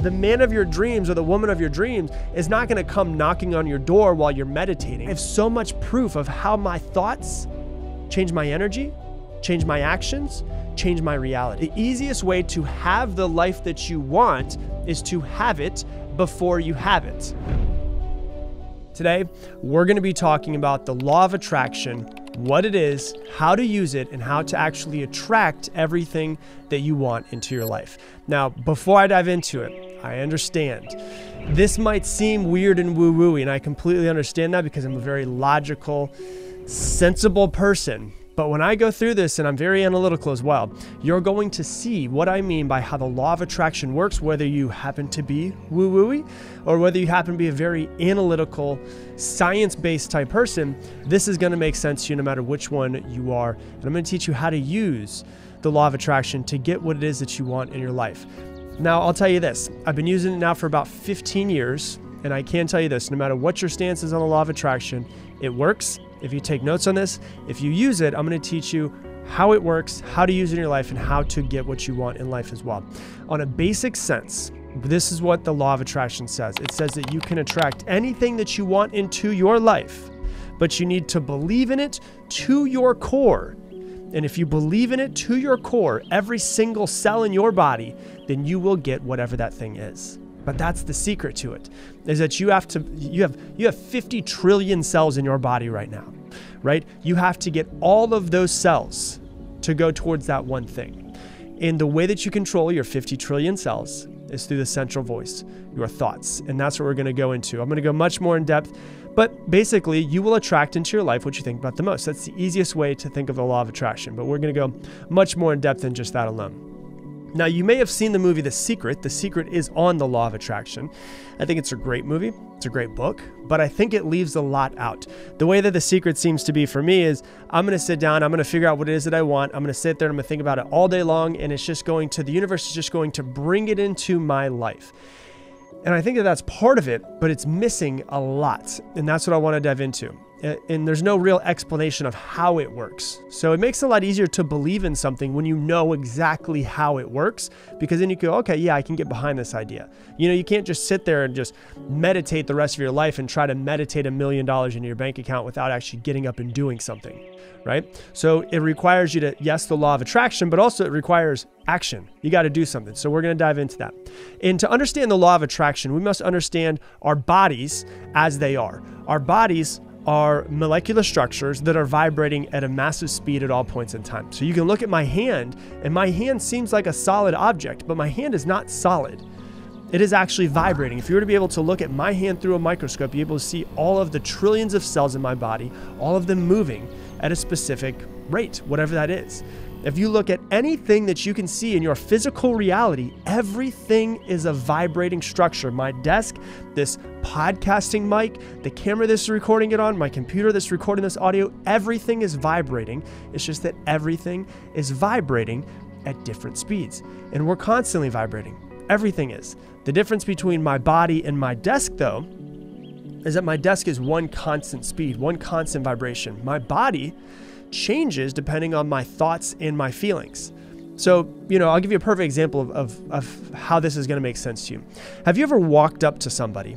The man of your dreams or the woman of your dreams is not going to come knocking on your door while you're meditating. I have so much proof of how my thoughts change my energy, change my actions, change my reality. The easiest way to have the life that you want is to have it before you have it. Today, we're going to be talking about the law of attraction, what it is, how to use it, and how to actually attract everything that you want into your life. Now, before I dive into it, I understand. This might seem weird and woo wooey, and I completely understand that because I'm a very logical, sensible person. But when I go through this, and I'm very analytical as well, you're going to see what I mean by how the law of attraction works, whether you happen to be woo wooey or whether you happen to be a very analytical, science based type person. This is going to make sense to you no matter which one you are. And I'm going to teach you how to use the law of attraction to get what it is that you want in your life. Now, I'll tell you this I've been using it now for about 15 years. And I can tell you this no matter what your stance is on the law of attraction, it works if you take notes on this, if you use it, I'm going to teach you how it works, how to use it in your life, and how to get what you want in life as well. On a basic sense, this is what the law of attraction says it says that you can attract anything that you want into your life, but you need to believe in it to your core. And if you believe in it to your core, every single cell in your body, then you will get whatever that thing is. But that's the secret to it. Is that you have to you have you have 50 trillion cells in your body right now. Right? You have to get all of those cells to go towards that one thing. And the way that you control your 50 trillion cells is through the central voice, your thoughts. And that's what we're going to go into. I'm going to go much more in depth, but basically, you will attract into your life what you think about the most. That's the easiest way to think of the law of attraction, but we're going to go much more in depth than just that alone. Now, you may have seen the movie The Secret. The Secret is on the law of attraction. I think it's a great movie, it's a great book, but I think it leaves a lot out. The way that The Secret seems to be for me is I'm going to sit down, I'm going to figure out what it is that I want, I'm going to sit there I'm going to think about it all day long, and it's just going to, the universe is just going to bring it into my life. And I think that that's part of it, but it's missing a lot. And that's what I want to dive into and there's no real explanation of how it works. So it makes it a lot easier to believe in something when you know exactly how it works, because then you go, okay, yeah, I can get behind this idea. You know, you can't just sit there and just meditate the rest of your life and try to meditate a million dollars in your bank account without actually getting up and doing something, right? So it requires you to, yes, the law of attraction, but also it requires action. You got to do something. So we're going to dive into that. And to understand the law of attraction, we must understand our bodies as they are. Our bodies are molecular structures that are vibrating at a massive speed at all points in time. So you can look at my hand, and my hand seems like a solid object, but my hand is not solid. It is actually vibrating. If you were to be able to look at my hand through a microscope, you're able to see all of the trillions of cells in my body, all of them moving at a specific rate, whatever that is. If you look at anything that you can see in your physical reality, everything is a vibrating structure. My desk, this podcasting mic, the camera that's recording it on, my computer that's recording this audio, everything is vibrating. It's just that everything is vibrating at different speeds. And we're constantly vibrating. Everything is. The difference between my body and my desk, though, is that my desk is one constant speed, one constant vibration. My body changes depending on my thoughts and my feelings. So, you know, I'll give you a perfect example of, of, of how this is going to make sense to you. Have you ever walked up to somebody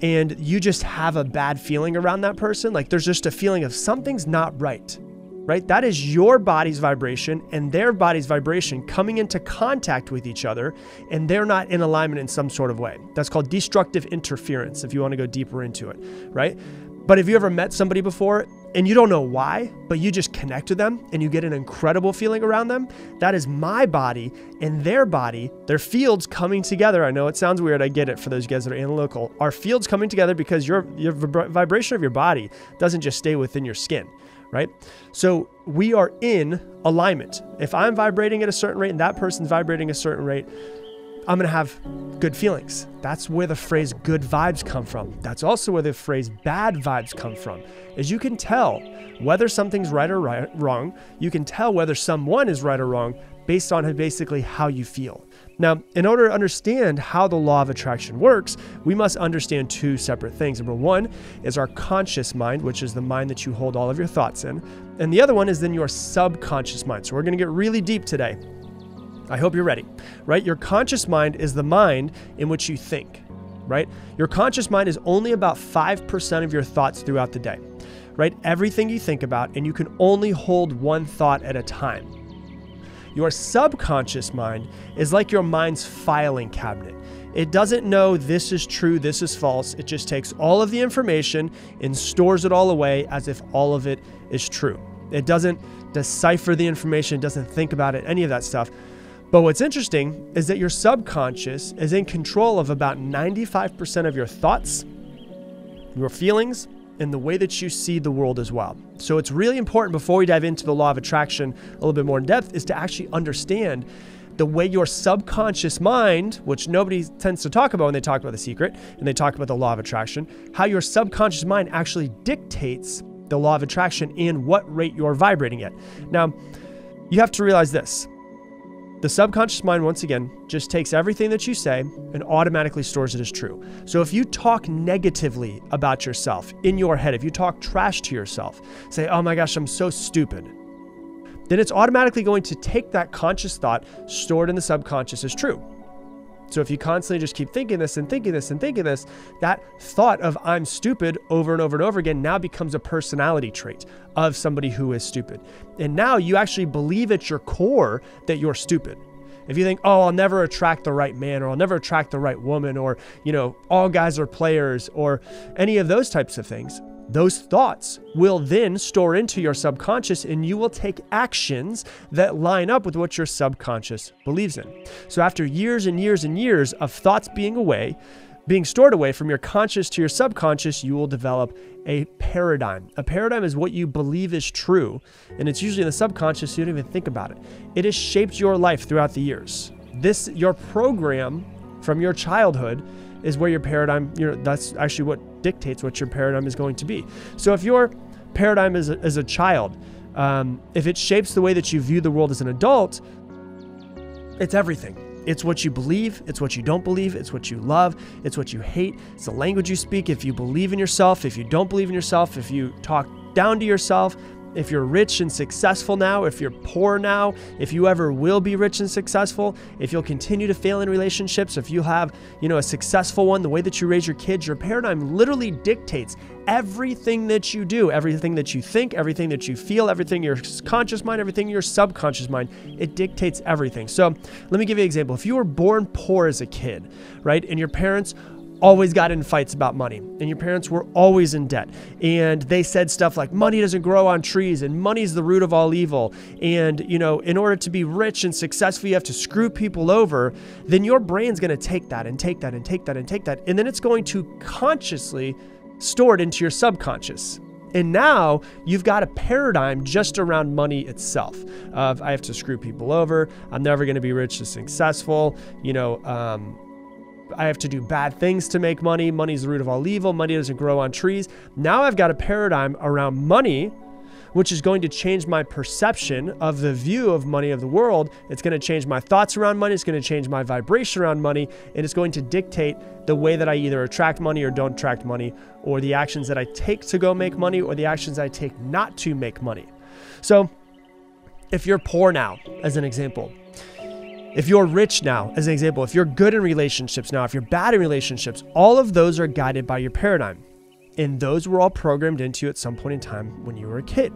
and you just have a bad feeling around that person? Like there's just a feeling of something's not right, right? That is your body's vibration and their body's vibration coming into contact with each other, and they're not in alignment in some sort of way. That's called destructive interference, if you want to go deeper into it, right? But have you ever met somebody before and you don't know why, but you just connect to them and you get an incredible feeling around them? That is my body and their body, their fields coming together. I know it sounds weird. I get it for those guys that are analytical. Our fields coming together because your, your vibration of your body doesn't just stay within your skin right? So we are in alignment. If I'm vibrating at a certain rate and that person's vibrating a certain rate, I'm going to have good feelings. That's where the phrase good vibes come from. That's also where the phrase bad vibes come from. As you can tell whether something's right or right, wrong, you can tell whether someone is right or wrong based on basically how you feel. Now, in order to understand how the law of attraction works, we must understand two separate things. Number one is our conscious mind, which is the mind that you hold all of your thoughts in. And the other one is then your subconscious mind. So we're going to get really deep today I hope you're ready, right? Your conscious mind is the mind in which you think, right? Your conscious mind is only about 5% of your thoughts throughout the day, right? Everything you think about, and you can only hold one thought at a time. Your subconscious mind is like your mind's filing cabinet. It doesn't know this is true, this is false. It just takes all of the information and stores it all away as if all of it is true. It doesn't decipher the information, it doesn't think about it, any of that stuff. But what's interesting is that your subconscious is in control of about 95% of your thoughts, your feelings, and the way that you see the world as well. So it's really important before we dive into the law of attraction a little bit more in depth is to actually understand the way your subconscious mind, which nobody tends to talk about when they talk about the secret and they talk about the law of attraction, how your subconscious mind actually dictates the law of attraction and what rate you're vibrating at. Now, you have to realize this. The subconscious mind, once again, just takes everything that you say and automatically stores it as true. So if you talk negatively about yourself in your head, if you talk trash to yourself, say, oh my gosh, I'm so stupid, then it's automatically going to take that conscious thought stored in the subconscious as true. So if you constantly just keep thinking this and thinking this and thinking this, that thought of I'm stupid over and over and over again now becomes a personality trait of somebody who is stupid. And now you actually believe at your core that you're stupid. If you think, oh, I'll never attract the right man or I'll never attract the right woman or, you know, all guys are players or any of those types of things, those thoughts will then store into your subconscious, and you will take actions that line up with what your subconscious believes in. So, after years and years and years of thoughts being away, being stored away from your conscious to your subconscious, you will develop a paradigm. A paradigm is what you believe is true, and it's usually in the subconscious, so you don't even think about it. It has shaped your life throughout the years. This, your program from your childhood, is where your paradigm, you know, that's actually what dictates what your paradigm is going to be. So if your paradigm is a, as a child, um, if it shapes the way that you view the world as an adult, it's everything. It's what you believe, it's what you don't believe, it's what you love, it's what you hate, it's the language you speak. If you believe in yourself, if you don't believe in yourself, if you talk down to yourself, if you're rich and successful now, if you're poor now, if you ever will be rich and successful, if you'll continue to fail in relationships, if you have, you know, a successful one, the way that you raise your kids, your paradigm literally dictates everything that you do, everything that you think, everything that you feel, everything your conscious mind, everything your subconscious mind. It dictates everything. So, let me give you an example. If you were born poor as a kid, right, and your parents always got in fights about money and your parents were always in debt and they said stuff like money doesn't grow on trees and money's the root of all evil and you know in order to be rich and successful you have to screw people over then your brain's going to take that and take that and take that and take that and then it's going to consciously store it into your subconscious and now you've got a paradigm just around money itself of I have to screw people over. I'm never going to be rich and successful. You know, um, I have to do bad things to make money. Money's the root of all evil. Money doesn't grow on trees. Now I've got a paradigm around money, which is going to change my perception of the view of money of the world. It's going to change my thoughts around money. It's going to change my vibration around money. And it's going to dictate the way that I either attract money or don't attract money, or the actions that I take to go make money, or the actions I take not to make money. So if you're poor now, as an example, if you're rich now, as an example, if you're good in relationships now, if you're bad in relationships, all of those are guided by your paradigm. And those were all programmed into you at some point in time when you were a kid.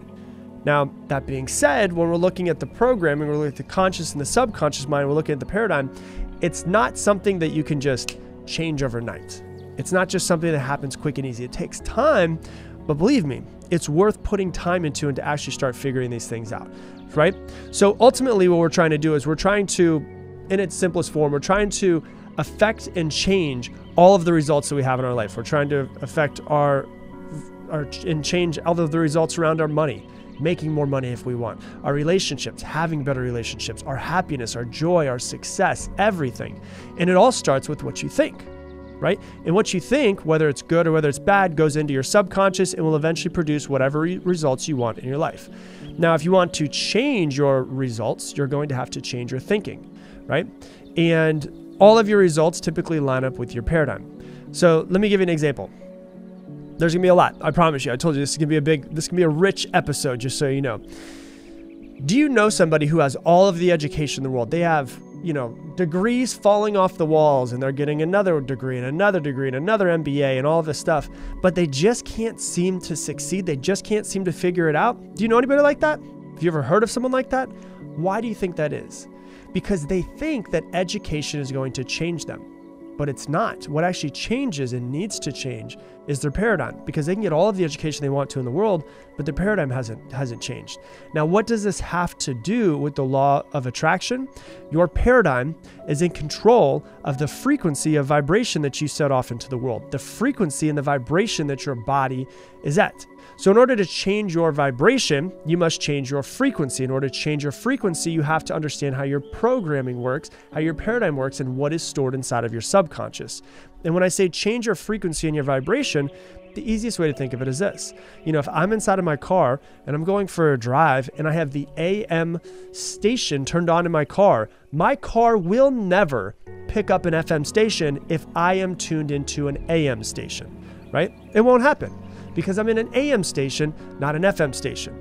Now, that being said, when we're looking at the programming, we're looking at the conscious and the subconscious mind, we're looking at the paradigm, it's not something that you can just change overnight. It's not just something that happens quick and easy. It takes time, but believe me, it's worth putting time into and to actually start figuring these things out right? So ultimately, what we're trying to do is we're trying to, in its simplest form, we're trying to affect and change all of the results that we have in our life. We're trying to affect our, our and change all of the results around our money, making more money if we want, our relationships, having better relationships, our happiness, our joy, our success, everything. And it all starts with what you think right? And what you think, whether it's good or whether it's bad, goes into your subconscious and will eventually produce whatever re- results you want in your life. Now, if you want to change your results, you're going to have to change your thinking, right? And all of your results typically line up with your paradigm. So let me give you an example. There's gonna be a lot. I promise you. I told you this is gonna be a big, this can be a rich episode, just so you know. Do you know somebody who has all of the education in the world? They have, you know, degrees falling off the walls and they're getting another degree and another degree and another MBA and all this stuff, but they just can't seem to succeed. They just can't seem to figure it out. Do you know anybody like that? Have you ever heard of someone like that? Why do you think that is? Because they think that education is going to change them but it's not. What actually changes and needs to change is their paradigm because they can get all of the education they want to in the world, but their paradigm hasn't hasn't changed. Now, what does this have to do with the law of attraction? Your paradigm is in control of the frequency of vibration that you set off into the world, the frequency and the vibration that your body is at. So, in order to change your vibration, you must change your frequency. In order to change your frequency, you have to understand how your programming works, how your paradigm works, and what is stored inside of your subconscious. And when I say change your frequency and your vibration, the easiest way to think of it is this. You know, if I'm inside of my car and I'm going for a drive and I have the AM station turned on in my car, my car will never pick up an FM station if I am tuned into an AM station, right? It won't happen because I'm in an AM station, not an FM station.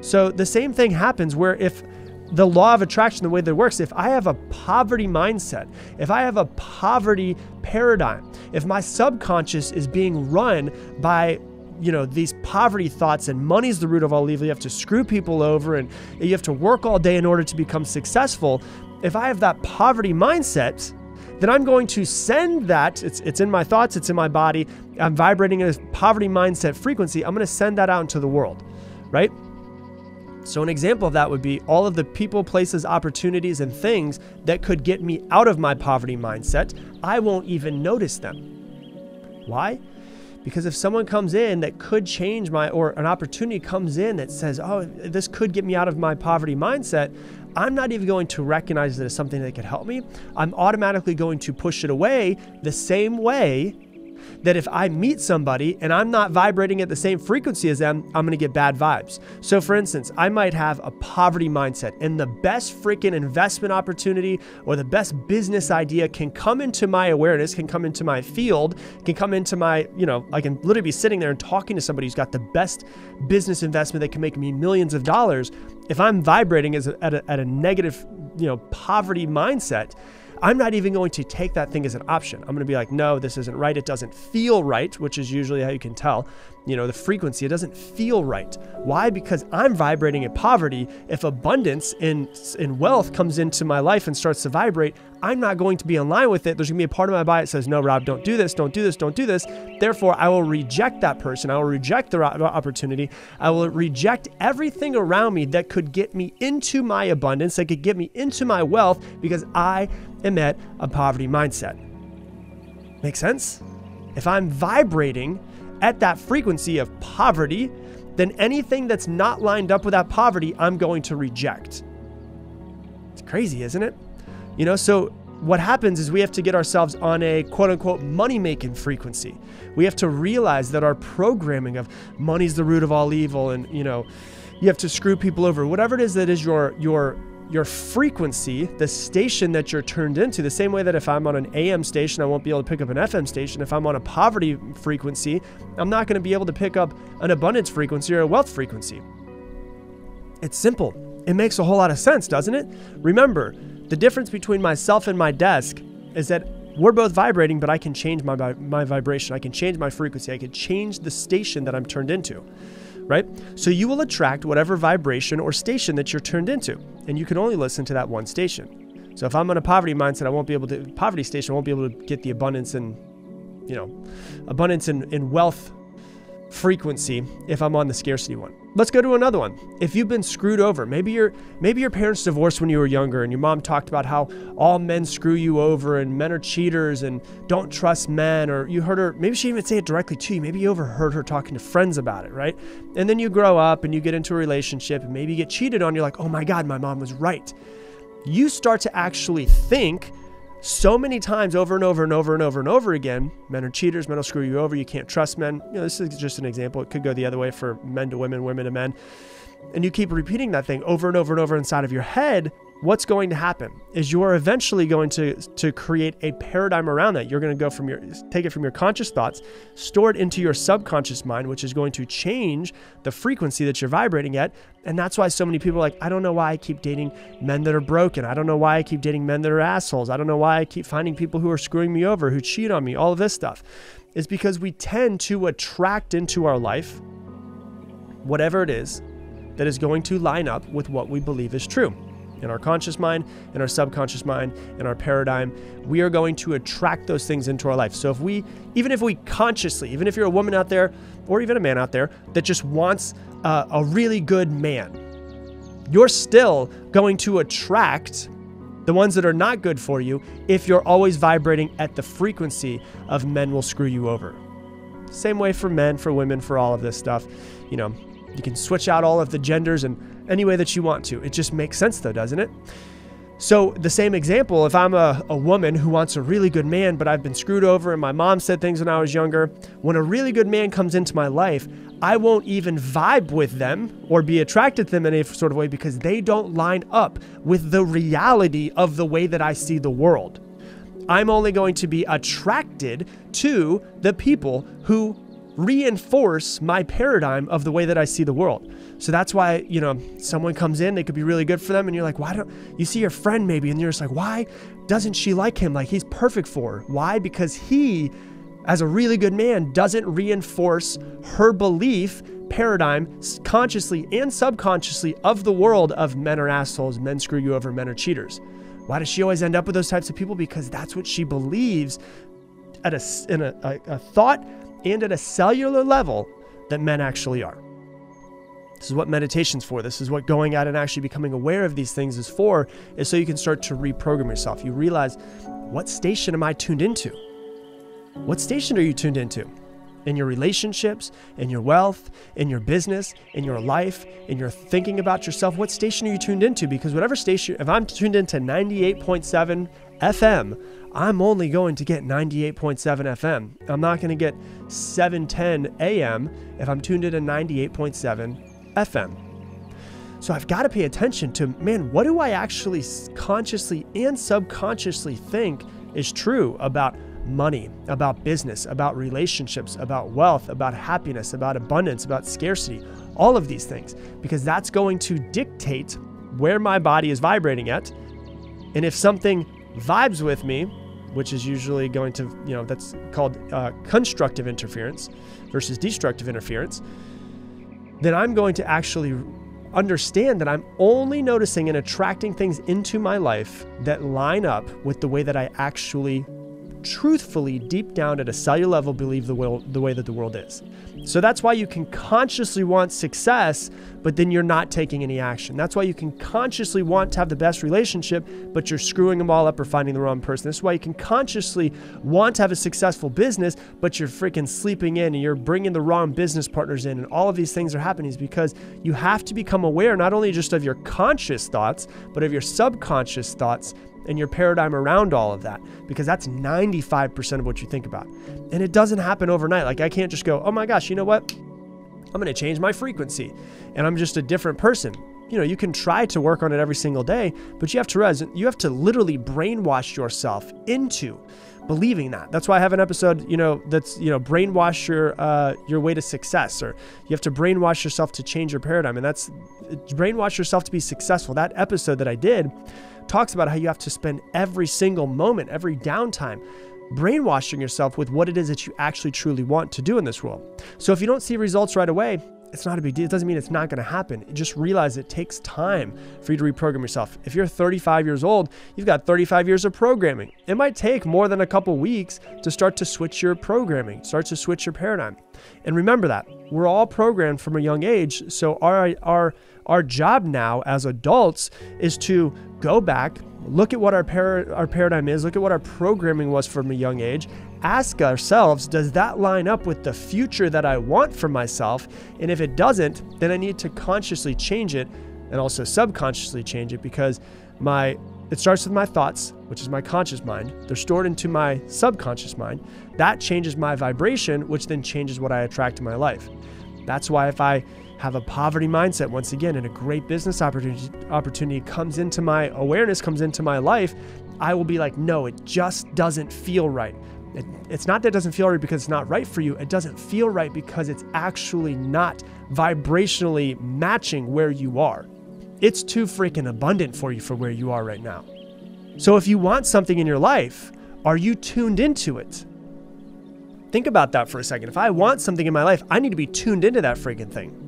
So the same thing happens where if the law of attraction, the way that it works, if I have a poverty mindset, if I have a poverty paradigm, if my subconscious is being run by you know these poverty thoughts and money's the root of all evil you have to screw people over and you have to work all day in order to become successful if i have that poverty mindset then I'm going to send that, it's, it's in my thoughts, it's in my body, I'm vibrating in a poverty mindset frequency, I'm going to send that out into the world, right? So, an example of that would be all of the people, places, opportunities, and things that could get me out of my poverty mindset, I won't even notice them. Why? Because if someone comes in that could change my, or an opportunity comes in that says, oh, this could get me out of my poverty mindset, I'm not even going to recognize it as something that could help me. I'm automatically going to push it away the same way that if I meet somebody and I'm not vibrating at the same frequency as them, I'm gonna get bad vibes. So, for instance, I might have a poverty mindset, and the best freaking investment opportunity or the best business idea can come into my awareness, can come into my field, can come into my, you know, I can literally be sitting there and talking to somebody who's got the best business investment that can make me millions of dollars. If I'm vibrating at, a, at a negative, you know, poverty mindset, I'm not even going to take that thing as an option. I'm going to be like, no, this isn't right. It doesn't feel right, which is usually how you can tell. You know, the frequency, it doesn't feel right. Why? Because I'm vibrating in poverty. If abundance in, in wealth comes into my life and starts to vibrate, I'm not going to be in line with it. There's going to be a part of my body that says, no, Rob, don't do this, don't do this, don't do this. Therefore, I will reject that person. I will reject the opportunity. I will reject everything around me that could get me into my abundance, that could get me into my wealth because I am at a poverty mindset. Make sense? If I'm vibrating at that frequency of poverty, then anything that's not lined up with that poverty, I'm going to reject. It's crazy, isn't it? You know, so what happens is we have to get ourselves on a quote unquote money making frequency. We have to realize that our programming of money's the root of all evil and, you know, you have to screw people over, whatever it is that is your, your, your frequency, the station that you're turned into, the same way that if I'm on an AM station, I won't be able to pick up an FM station. If I'm on a poverty frequency, I'm not going to be able to pick up an abundance frequency or a wealth frequency. It's simple. It makes a whole lot of sense, doesn't it? Remember, the difference between myself and my desk is that we're both vibrating, but I can change my, my vibration. I can change my frequency. I can change the station that I'm turned into right? So you will attract whatever vibration or station that you're turned into, and you can only listen to that one station. So if I'm on a poverty mindset, I won't be able to poverty station, won't be able to get the abundance and you know, abundance and, and wealth frequency if I'm on the scarcity one. Let's go to another one. If you've been screwed over, maybe your maybe your parents divorced when you were younger and your mom talked about how all men screw you over and men are cheaters and don't trust men or you heard her maybe she even say it directly to you. Maybe you overheard her talking to friends about it, right? And then you grow up and you get into a relationship and maybe you get cheated on, you're like, "Oh my god, my mom was right." You start to actually think so many times over and over and over and over and over again. Men are cheaters, men will screw you over, you can't trust men. You know, this is just an example. It could go the other way for men to women, women to men. And you keep repeating that thing over and over and over inside of your head. What's going to happen is you're eventually going to to create a paradigm around that. You're going to go from your take it from your conscious thoughts store it into your subconscious mind which is going to change the frequency that you're vibrating at. And that's why so many people are like i don't know why i keep dating men that are broken. I don't know why i keep dating men that are assholes. I don't know why i keep finding people who are screwing me over who cheat on me all of this stuff. Is because we tend to attract into our life whatever it is that is going to line up with what we believe is true in our conscious mind, in our subconscious mind, in our paradigm, we are going to attract those things into our life. So if we, even if we consciously, even if you're a woman out there or even a man out there that just wants uh, a really good man, you're still going to attract the ones that are not good for you if you're always vibrating at the frequency of men will screw you over. Same way for men, for women, for all of this stuff. You know, you can switch out all of the genders and any way that you want to. It just makes sense though, doesn't it? So, the same example, if I'm a, a woman who wants a really good man, but I've been screwed over and my mom said things when I was younger, when a really good man comes into my life, I won't even vibe with them or be attracted to them in any sort of way because they don't line up with the reality of the way that I see the world. I'm only going to be attracted to the people who reinforce my paradigm of the way that I see the world. So that's why, you know, someone comes in, they could be really good for them, and you're like, why don't you see your friend maybe? And you're just like, why doesn't she like him? Like he's perfect for her. Why? Because he, as a really good man, doesn't reinforce her belief paradigm consciously and subconsciously of the world of men are assholes, men screw you over, men are cheaters. Why does she always end up with those types of people? Because that's what she believes at a, in a, a, a thought and at a cellular level that men actually are. This is what meditation's for. This is what going out and actually becoming aware of these things is for, is so you can start to reprogram yourself. You realize, what station am I tuned into? What station are you tuned into? In your relationships, in your wealth, in your business, in your life, in your thinking about yourself, what station are you tuned into? Because whatever station, if I'm tuned into 98.7 FM, I'm only going to get 98.7 FM. I'm not going to get 710 AM if I'm tuned into 98.7 FM. So I've got to pay attention to, man, what do I actually consciously and subconsciously think is true about money, about business, about relationships, about wealth, about happiness, about abundance, about scarcity, all of these things, because that's going to dictate where my body is vibrating at. And if something vibes with me, which is usually going to, you know, that's called uh, constructive interference versus destructive interference, then I'm going to actually understand that I'm only noticing and attracting things into my life that line up with the way that I actually truthfully, deep down at a cellular level, believe the, world, the way that the world is. So that's why you can consciously want success, but then you're not taking any action. That's why you can consciously want to have the best relationship, but you're screwing them all up or finding the wrong person. That's why you can consciously want to have a successful business, but you're freaking sleeping in and you're bringing the wrong business partners in. And all of these things are happening is because you have to become aware not only just of your conscious thoughts, but of your subconscious thoughts and your paradigm around all of that because that's 95% of what you think about. And it doesn't happen overnight. Like I can't just go, "Oh my gosh, you know what? I'm going to change my frequency and I'm just a different person." You know, you can try to work on it every single day, but you have to realize you have to literally brainwash yourself into believing that. That's why I have an episode, you know, that's you know, brainwash your uh, your way to success, or you have to brainwash yourself to change your paradigm, and that's brainwash yourself to be successful. That episode that I did talks about how you have to spend every single moment, every downtime, brainwashing yourself with what it is that you actually truly want to do in this world. So if you don't see results right away, it's not a big deal. It doesn't mean it's not going to happen. Just realize it takes time for you to reprogram yourself. If you're 35 years old, you've got 35 years of programming. It might take more than a couple weeks to start to switch your programming, start to switch your paradigm. And remember that we're all programmed from a young age. So our our our job now as adults is to go back, look at what our, par- our paradigm is, look at what our programming was from a young age, ask ourselves, does that line up with the future that I want for myself? And if it doesn't, then I need to consciously change it and also subconsciously change it because my it starts with my thoughts, which is my conscious mind. They're stored into my subconscious mind. That changes my vibration, which then changes what I attract in my life. That's why if I have a poverty mindset once again and a great business opportunity opportunity comes into my awareness comes into my life i will be like no it just doesn't feel right. It, it's not that it doesn't feel right because it's not right for you. It doesn't feel right because it's actually not vibrationally matching where you are. It's too freaking abundant for you for where you are right now. So if you want something in your life are you tuned into it? Think about that for a second. If I want something in my life, I need to be tuned into that freaking thing.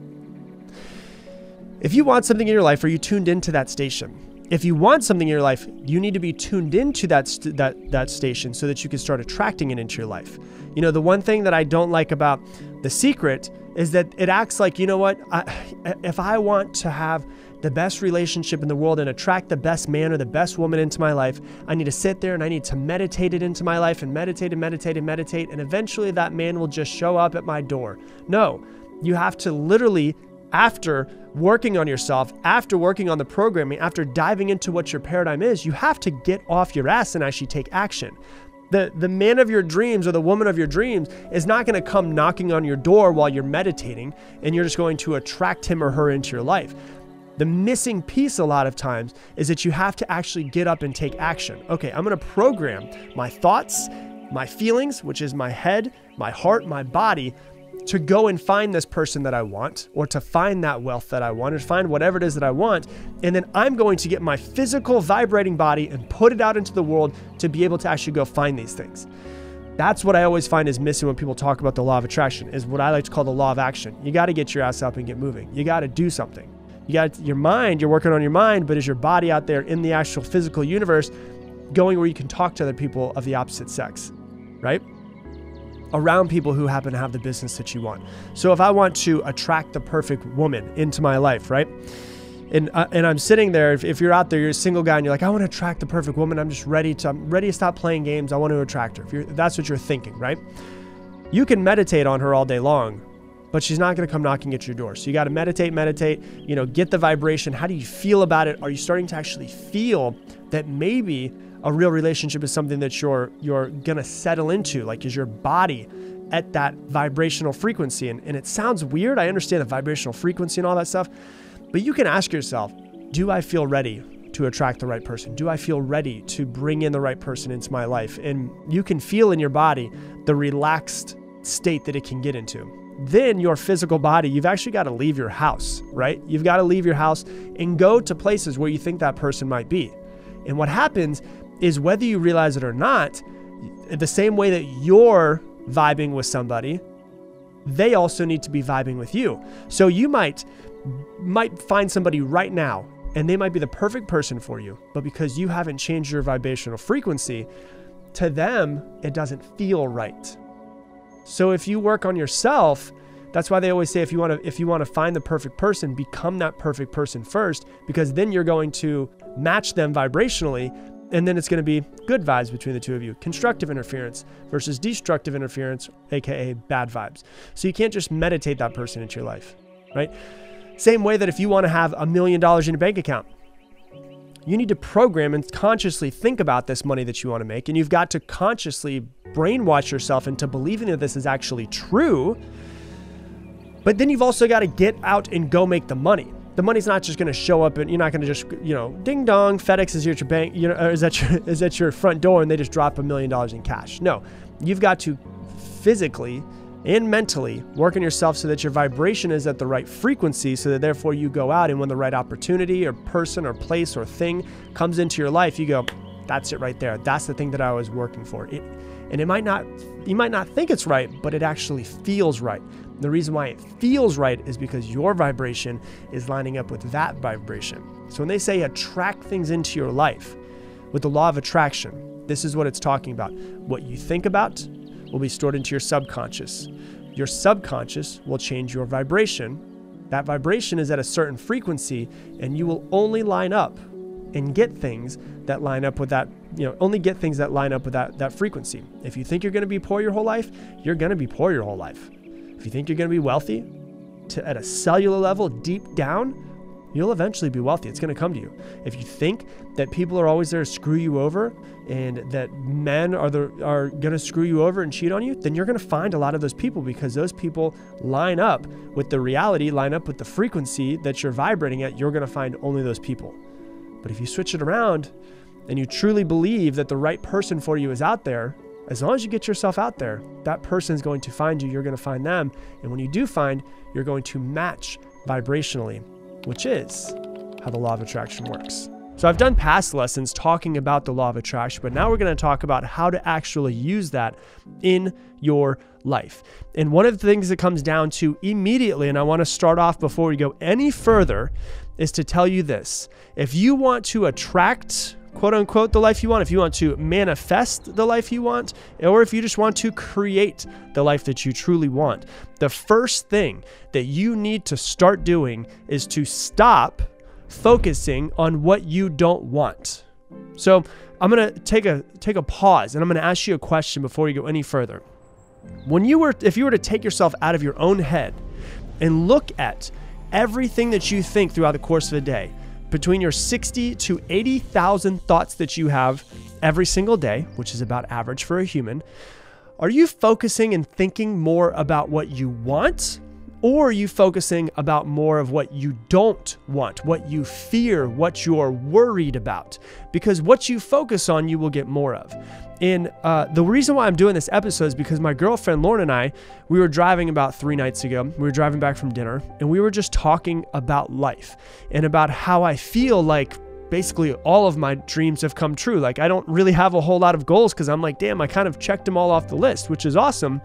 If you want something in your life, are you tuned into that station? If you want something in your life, you need to be tuned into that st- that that station so that you can start attracting it into your life. You know, the one thing that I don't like about the secret is that it acts like, you know what? I, if I want to have the best relationship in the world and attract the best man or the best woman into my life, I need to sit there and I need to meditate it into my life and meditate and meditate and meditate. And eventually that man will just show up at my door. No, you have to literally after working on yourself, after working on the programming, after diving into what your paradigm is, you have to get off your ass and actually take action. The, the man of your dreams or the woman of your dreams is not going to come knocking on your door while you're meditating and you're just going to attract him or her into your life. The missing piece a lot of times is that you have to actually get up and take action. Okay, I'm going to program my thoughts, my feelings, which is my head, my heart, my body, to go and find this person that I want, or to find that wealth that I want, or find whatever it is that I want. And then I'm going to get my physical vibrating body and put it out into the world to be able to actually go find these things. That's what I always find is missing when people talk about the law of attraction, is what I like to call the law of action. You got to get your ass up and get moving. You got to do something. You got your mind, you're working on your mind, but is your body out there in the actual physical universe going where you can talk to other people of the opposite sex, right? Around people who happen to have the business that you want. So if I want to attract the perfect woman into my life, right? And, uh, and I'm sitting there. If, if, you're out there, you're a single guy, and you're like, I want to attract the perfect woman. I'm just ready to. I'm ready to stop playing games. I want to attract her. If, if that's what you're thinking, right? You can meditate on her all day long, but she's not going to come knocking at your door. So you got to meditate, meditate. You know, get the vibration. How do you feel about it? Are you starting to actually feel that maybe a real relationship is something that you're you're gonna settle into like is your body at that vibrational frequency and, and it sounds weird i understand the vibrational frequency and all that stuff but you can ask yourself do i feel ready to attract the right person do i feel ready to bring in the right person into my life and you can feel in your body the relaxed state that it can get into then your physical body, you've actually got to leave your house, right? You've got to leave your house and go to places where you think that person might be. And what happens is whether you realize it or not, the same way that you're vibing with somebody, they also need to be vibing with you. So you might might find somebody right now and they might be the perfect person for you, but because you haven't changed your vibrational frequency, to them it doesn't feel right. So if you work on yourself, that's why they always say if you want to if you want to find the perfect person, become that perfect person first because then you're going to match them vibrationally and then it's going to be good vibes between the two of you constructive interference versus destructive interference, aka bad vibes. So you can't just meditate that person into your life, right? Same way that if you want to have a million dollars in your bank account, you need to program and consciously think about this money that you want to make. And you've got to consciously brainwash yourself into believing that this is actually true. But then you've also got to get out and go make the money the money's not just going to show up and you're not going to just you know ding dong FedEx is here at your bank you know is at your is at your front door and they just drop a million dollars in cash. No, you've got to physically and mentally work on yourself so that your vibration is at the right frequency so that therefore you go out and when the right opportunity or person or place or thing comes into your life you go that's it right there that's the thing that i was working for it and it might not you might not think it's right but it actually feels right the reason why it feels right is because your vibration is lining up with that vibration. So when they say attract things into your life with the law of attraction, this is what it's talking about. What you think about will be stored into your subconscious. Your subconscious will change your vibration. That vibration is at a certain frequency, and you will only line up and get things that line up with that, you know, only get things that line up with that, that frequency. If you think you're going to be poor your whole life, you're going to be poor your whole life. If you think you're going to be wealthy to, at a cellular level, deep down, you'll eventually be wealthy. It's going to come to you. If you think that people are always there to screw you over and that men are the are going to screw you over and cheat on you, then you're going to find a lot of those people because those people line up with the reality, line up with the frequency that you're vibrating at. You're going to find only those people. But if you switch it around and you truly believe that the right person for you is out there, as long as you get yourself out there, that person is going to find you. You're going to find them. And when you do find, you're going to match vibrationally which is how the law of attraction works. So I've done past lessons talking about the law of attraction, but now we're going to talk about how to actually use that in your life. And one of the things that comes down to immediately, and I want to start off before we go any further, is to tell you this. If you want to attract quote unquote the life you want, if you want to manifest the life you want, or if you just want to create the life that you truly want, the first thing that you need to start doing is to stop focusing on what you don't want. So, I'm going to take a take a pause and I'm going to ask you a question before you go any further. When you were if you were to take yourself out of your own head and look at everything that you think throughout the course of a day, between your 60 to 80,000 thoughts that you have every single day, which is about average for a human, are you focusing and thinking more about what you want? Or are you focusing about more of what you don't want, what you fear, what you're worried about? Because what you focus on, you will get more of. Uh, the reason why I'm doing this episode is because my girlfriend Lauren and I, we were driving about three nights ago. We were driving back from dinner and we were just talking about life and about how I feel like basically all of my dreams have come true. Like I don't really have a whole lot of goals because I'm like, damn, I kind of checked them all off the list, which is awesome.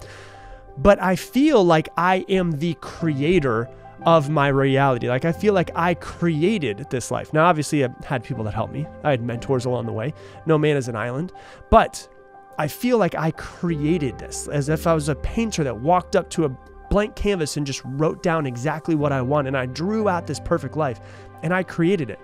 But I feel like I am the creator of my reality. Like I feel like I created this life. Now, obviously, I had people that helped me. I had mentors along the way. No man is an island, but I feel like I created this as if I was a painter that walked up to a blank canvas and just wrote down exactly what I want and I drew out this perfect life and I created it.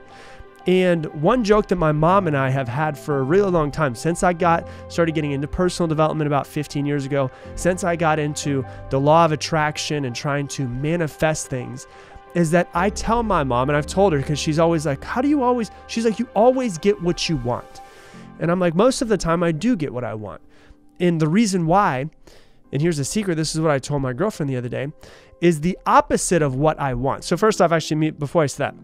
And one joke that my mom and I have had for a really long time since I got started getting into personal development about 15 years ago, since I got into the law of attraction and trying to manifest things, is that I tell my mom, and I've told her because she's always like, How do you always? She's like, You always get what you want. And I'm like, Most of the time, I do get what I want. And the reason why, and here's a secret this is what I told my girlfriend the other day, is the opposite of what I want. So, first off, actually, before I say that,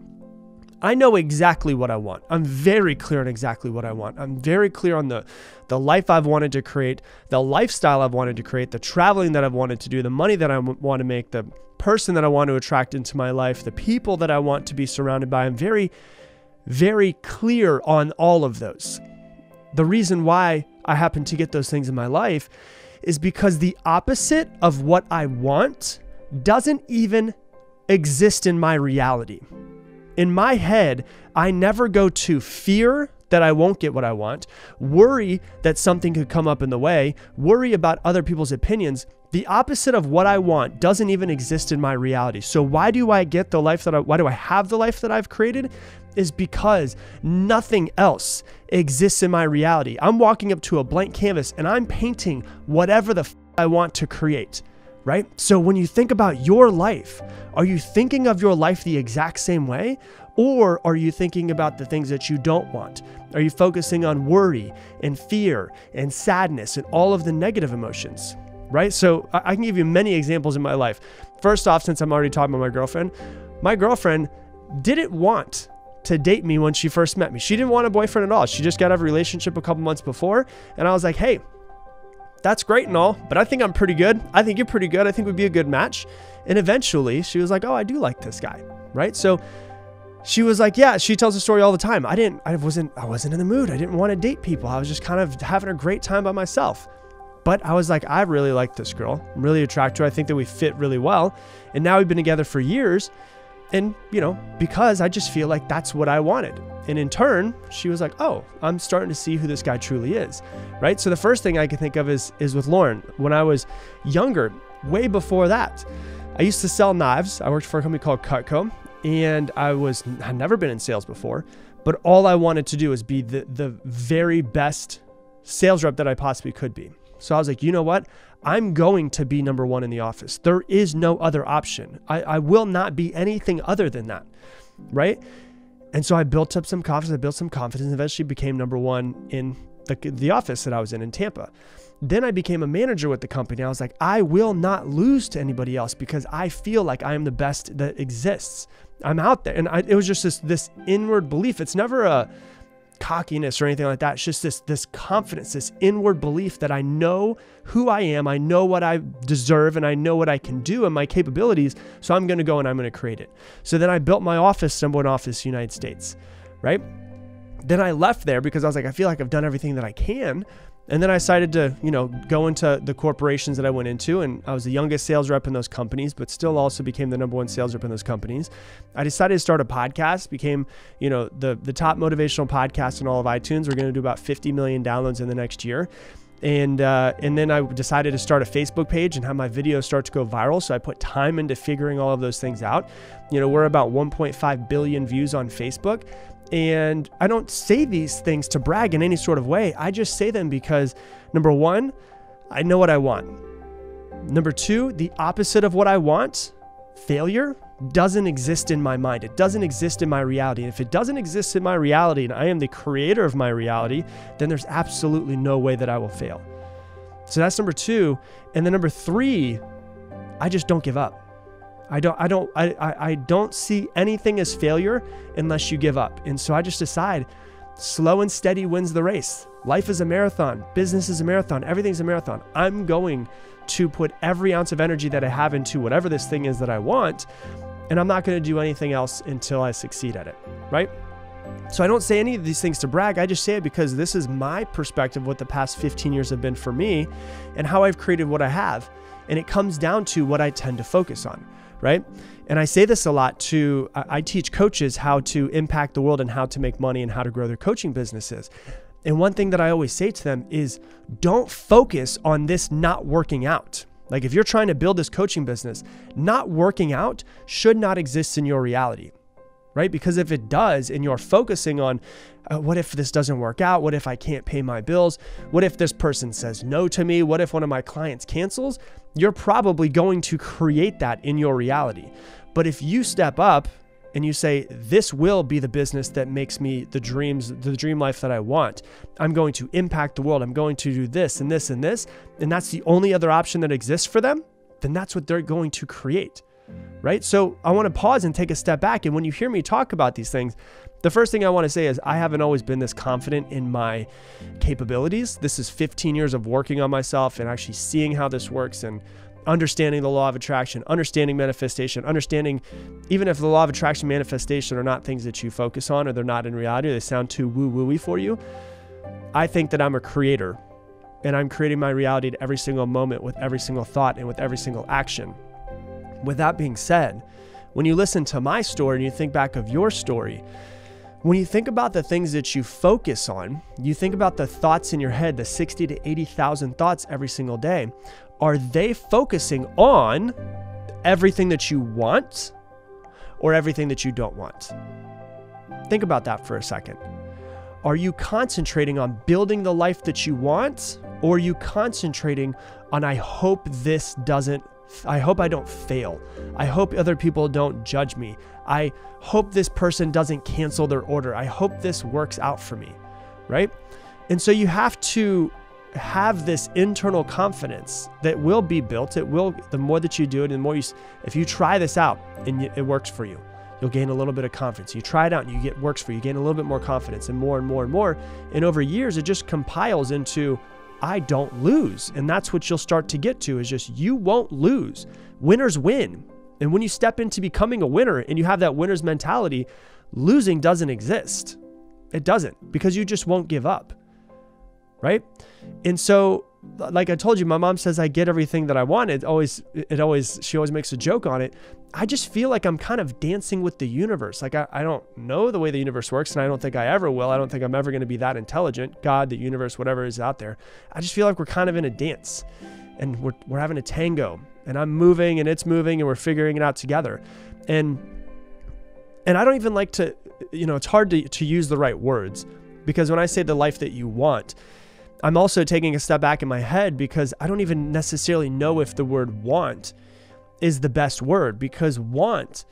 I know exactly what I want. I'm very clear on exactly what I want. I'm very clear on the the life I've wanted to create, the lifestyle I've wanted to create, the traveling that I've wanted to do, the money that I want to make, the person that I want to attract into my life, the people that I want to be surrounded by. I'm very very clear on all of those. The reason why I happen to get those things in my life is because the opposite of what I want doesn't even exist in my reality in my head, I never go to fear that I won't get what I want, worry that something could come up in the way, worry about other people's opinions. The opposite of what I want doesn't even exist in my reality. So why do I get the life that I why do I have the life that I've created? Is because nothing else exists in my reality. I'm walking up to a blank canvas and I'm painting whatever the f- I want to create right? So when you think about your life, are you thinking of your life the exact same way? Or are you thinking about the things that you don't want? Are you focusing on worry and fear and sadness and all of the negative emotions? Right? So I can give you many examples in my life. First off, since I'm already talking about my girlfriend, my girlfriend didn't want to date me when she first met me. She didn't want a boyfriend at all. She just got out of a relationship a couple months before. And I was like, hey, that's great and all, but I think I'm pretty good. I think you're pretty good. I think we'd be a good match. And eventually she was like, oh, I do like this guy. Right. So she was like, yeah, she tells the story all the time. I didn't, I wasn't, I wasn't in the mood. I didn't want to date people. I was just kind of having a great time by myself. But I was like, I really like this girl. I'm really attracted to her. I think that we fit really well. And now we've been together for years. And, you know, because I just feel like that's what I wanted. And in turn, she was like, "Oh, I'm starting to see who this guy truly is." Right? So the first thing I can think of is is with Lauren. When I was younger, way before that, I used to sell knives. I worked for a company called Cutco, and I was had never been in sales before, but all I wanted to do was be the the very best sales rep that I possibly could be. So I was like, "You know what? I'm going to be number 1 in the office. There is no other option. I, I will not be anything other than that." right? And so I built up some confidence. I built some confidence and eventually became number one in the, the office that I was in in Tampa. Then I became a manager with the company. I was like, I will not lose to anybody else because I feel like I am the best that exists. I'm out there. And I, it was just this, this inward belief. It's never a cockiness or anything like that. It's just this, this confidence, this inward belief that I know who I am. I know what I deserve and I know what I can do and my capabilities. So I'm going to go and I'm going to create it. So then I built my office, number one office, United States, right? Then I left there because I was like, I feel like I've done everything that I can. And then I decided to, you know, go into the corporations that I went into, and I was the youngest sales rep in those companies, but still also became the number one sales rep in those companies. I decided to start a podcast, became, you know, the the top motivational podcast in all of iTunes. We're going to do about 50 million downloads in the next year, and uh, and then I decided to start a Facebook page and have my videos start to go viral. So I put time into figuring all of those things out. You know, we're about 1.5 billion views on Facebook, and I don't say these things to brag in any sort of way. I just say them because number one, I know what I want. Number two, the opposite of what I want, failure, doesn't exist in my mind. It doesn't exist in my reality. And if it doesn't exist in my reality and I am the creator of my reality, then there's absolutely no way that I will fail. So that's number two. And then number three, I just don't give up. I don't I don't I, I, I don't see anything as failure unless you give up. And so I just decide slow and steady wins the race. Life is a marathon, business is a marathon, everything's a marathon. I'm going to put every ounce of energy that I have into whatever this thing is that I want, and I'm not going to do anything else until I succeed at it, right? So I don't say any of these things to brag. I just say it because this is my perspective, what the past 15 years have been for me, and how I've created what I have. And it comes down to what I tend to focus on right? And I say this a lot to, I teach coaches how to impact the world and how to make money and how to grow their coaching businesses. And one thing that I always say to them is don't focus on this not working out. Like if you're trying to build this coaching business, not working out should not exist in your reality right? Because if it does, and you're focusing on uh, what if this doesn't work out? What if I can't pay my bills? What if this person says no to me? What if one of my clients cancels? You're probably going to create that in your reality. But if you step up and you say, This will be the business that makes me the dreams, the dream life that I want. I'm going to impact the world. I'm going to do this and this and this. And that's the only other option that exists for them, then that's what they're going to create right? So I want to pause and take a step back. And when you hear me talk about these things, the first thing I want to say is I haven't always been this confident in my capabilities. This is 15 years of working on myself and actually seeing how this works and understanding the law of attraction, understanding manifestation, understanding even if the law of attraction manifestation are not things that you focus on or they're not in reality, or they sound too woo wooey for you. I think that I'm a creator and I'm creating my reality at every single moment with every single thought and with every single action. With that being said, when you listen to my story and you think back of your story, when you think about the things that you focus on, you think about the thoughts in your head, the 60 to 80,000 thoughts every single day, are they focusing on everything that you want or everything that you don't want? Think about that for a second. Are you concentrating on building the life that you want or are you concentrating on, I hope this doesn't I hope I don't fail. I hope other people don't judge me. I hope this person doesn't cancel their order. I hope this works out for me, right? And so you have to have this internal confidence that will be built. It will, the more that you do it, and the more you, if you try this out and it works for you, you'll gain a little bit of confidence. You try it out and you get works for you, you gain a little bit more confidence and more and more and more. And over years, it just compiles into I don't lose. And that's what you'll start to get to is just you won't lose. Winners win. And when you step into becoming a winner and you have that winner's mentality, losing doesn't exist. It doesn't because you just won't give up. Right? And so like I told you, my mom says I get everything that I want. It always, it always, she always makes a joke on it. I just feel like I'm kind of dancing with the universe. Like I, I don't know the way the universe works, and I don't think I ever will. I don't think I'm ever going to be that intelligent. God, the universe, whatever is out there. I just feel like we're kind of in a dance, and we're we're having a tango, and I'm moving, and it's moving, and we're figuring it out together, and and I don't even like to, you know, it's hard to to use the right words because when I say the life that you want I'm also taking a step back in my head because I don't even necessarily know if the word want is the best word because want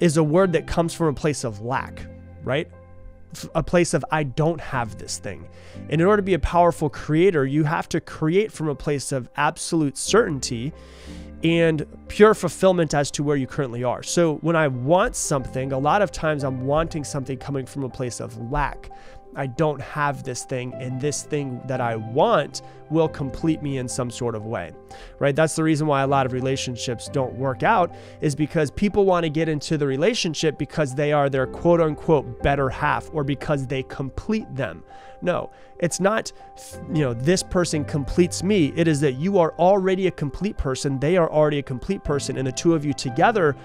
is a word that comes from a place of lack, right? A place of, I don't have this thing. And in order to be a powerful creator, you have to create from a place of absolute certainty and pure fulfillment as to where you currently are. So when I want something, a lot of times I'm wanting something coming from a place of lack. I don't have this thing, and this thing that I want will complete me in some sort of way, right? That's the reason why a lot of relationships don't work out, is because people want to get into the relationship because they are their quote unquote better half or because they complete them. No, it's not, you know, this person completes me. It is that you are already a complete person, they are already a complete person, and the two of you together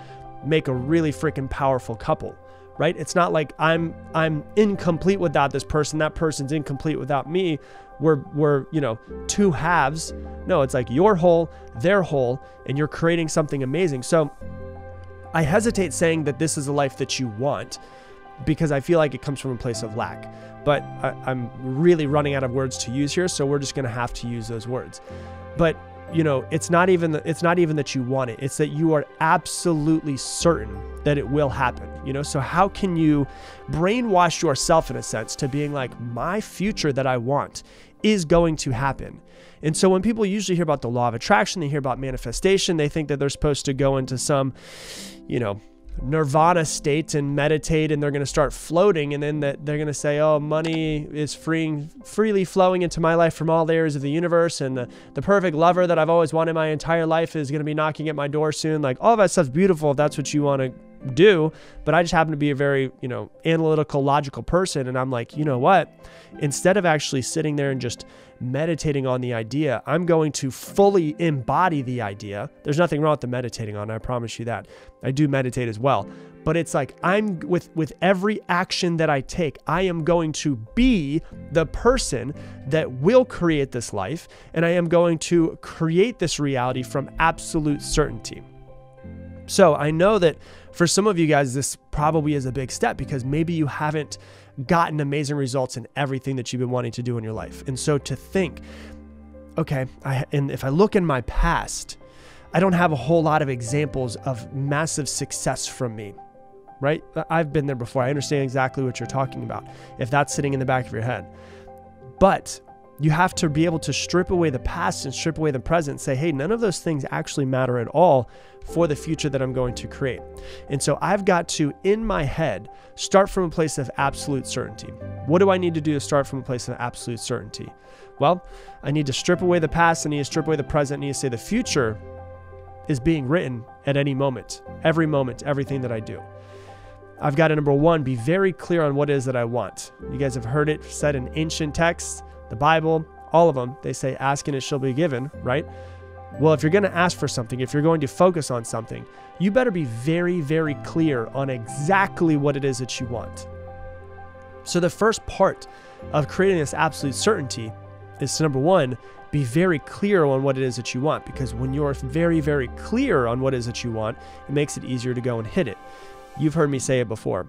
make a really freaking powerful couple right? It's not like I'm I'm incomplete without this person, that person's incomplete without me. We're we're, you know, two halves. No, it's like you're whole, they're whole, and you're creating something amazing. So I hesitate saying that this is a life that you want because I feel like it comes from a place of lack. But I, I'm really running out of words to use here, so we're just gonna have to use those words. But you know it's not even it's not even that you want it. It's that you are absolutely certain that it will happen you know? So how can you brainwash yourself in a sense to being like my future that i want is going to happen. And so when people usually hear about the law of attraction they hear about manifestation they think that they're supposed to go into some you know nirvana state and meditate and they're going to start floating and then that they're going to say oh money is freeing freely flowing into my life from all layers of the universe and the, the perfect lover that i've always wanted my entire life is going to be knocking at my door soon. Like all that stuff's beautiful if that's what you want to do but i just happen to be a very you know analytical logical person and i'm like you know what? Instead of actually sitting there and just meditating on the idea, I'm going to fully embody the idea. There's nothing wrong with the meditating on, I promise you that. I do meditate as well. But it's like I'm with with every action that I take, I am going to be the person that will create this life and I am going to create this reality from absolute certainty. So, I know that for some of you guys this probably is a big step because maybe you haven't gotten amazing results in everything that you've been wanting to do in your life. And so to think, okay, I, and if I look in my past, I don't have a whole lot of examples of massive success from me, right? I've been there before. I understand exactly what you're talking about if that's sitting in the back of your head. But you have to be able to strip away the past and strip away the present, say, hey, none of those things actually matter at all for the future that I'm going to create. And so I've got to, in my head, start from a place of absolute certainty. What do I need to do to start from a place of absolute certainty? Well, I need to strip away the past, I need to strip away the present, I need to say the future is being written at any moment, every moment, everything that I do. I've got to number one, be very clear on what it is that I want. You guys have heard it said in ancient texts the Bible, all of them, they say, ask and it shall be given, right? Well, if you're going to ask for something, if you're going to focus on something, you better be very, very clear on exactly what it is that you want. So, the first part of creating this absolute certainty is to number one, be very clear on what it is that you want because when you're very, very clear on what it is that you want, it makes it easier to go and hit it. You've heard me say it before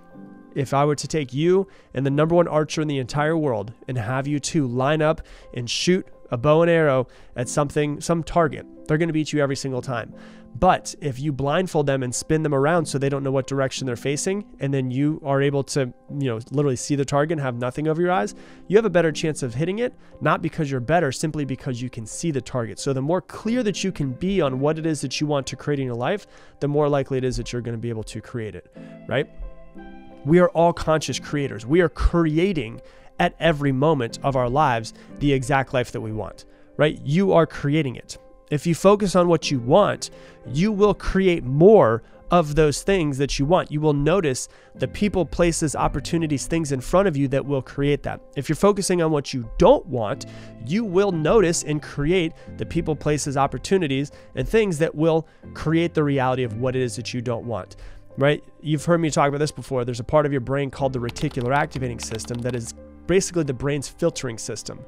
if I were to take you and the number one archer in the entire world and have you two line up and shoot a bow and arrow at something, some target, they're going to beat you every single time. But if you blindfold them and spin them around so they don't know what direction they're facing, and then you are able to, you know, literally see the target and have nothing over your eyes, you have a better chance of hitting it, not because you're better, simply because you can see the target. So the more clear that you can be on what it is that you want to create in your life, the more likely it is that you're going to be able to create it, right? We are all conscious creators. We are creating at every moment of our lives the exact life that we want, right? You are creating it. If you focus on what you want, you will create more of those things that you want. You will notice the people, places, opportunities, things in front of you that will create that. If you're focusing on what you don't want, you will notice and create the people, places, opportunities, and things that will create the reality of what it is that you don't want right? You've heard me talk about this before. There's a part of your brain called the reticular activating system that is basically the brain's filtering system.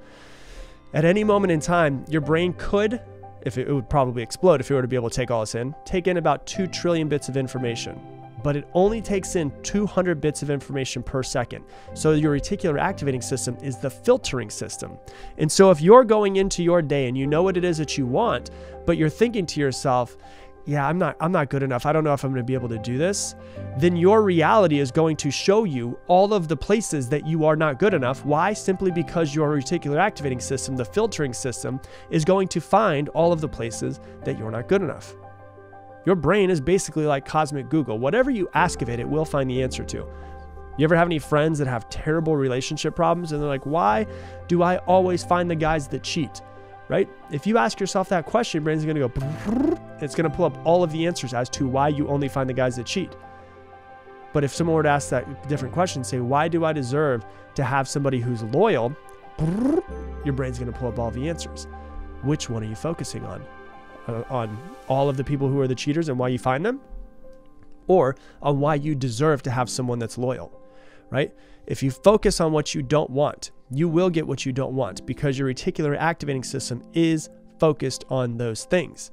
At any moment in time, your brain could, if it, it would probably explode if it were to be able to take all this in, take in about 2 trillion bits of information. But it only takes in 200 bits of information per second. So your reticular activating system is the filtering system. And so if you're going into your day and you know what it is that you want, but you're thinking to yourself, yeah, I'm not I'm not good enough. I don't know if I'm going to be able to do this. Then your reality is going to show you all of the places that you are not good enough. Why? Simply because your reticular activating system, the filtering system, is going to find all of the places that you're not good enough. Your brain is basically like cosmic Google. Whatever you ask of it, it will find the answer to. You ever have any friends that have terrible relationship problems and they're like, why do I always find the guys that cheat? Right? If you ask yourself that question, your brain's gonna go, it's gonna pull up all of the answers as to why you only find the guys that cheat. But if someone were to ask that different question, say, why do I deserve to have somebody who's loyal? Your brain's gonna pull up all the answers. Which one are you focusing on? Uh, on all of the people who are the cheaters and why you find them? Or on why you deserve to have someone that's loyal? right? If you focus on what you don't want, you will get what you don't want because your reticular activating system is focused on those things.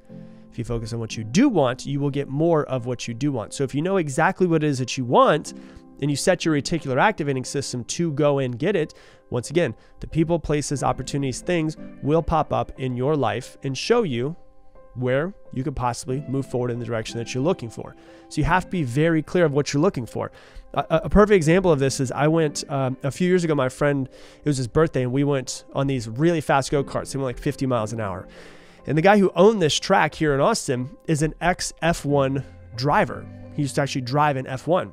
If you focus on what you do want, you will get more of what you do want. So if you know exactly what it is that you want, and you set your reticular activating system to go and get it, once again, the people, places, opportunities, things will pop up in your life and show you where you could possibly move forward in the direction that you're looking for. So you have to be very clear of what you're looking for. A, a perfect example of this is I went um, a few years ago. My friend, it was his birthday, and we went on these really fast go karts. They went like 50 miles an hour. And the guy who owned this track here in Austin is an ex F1 driver. He used to actually drive an F1.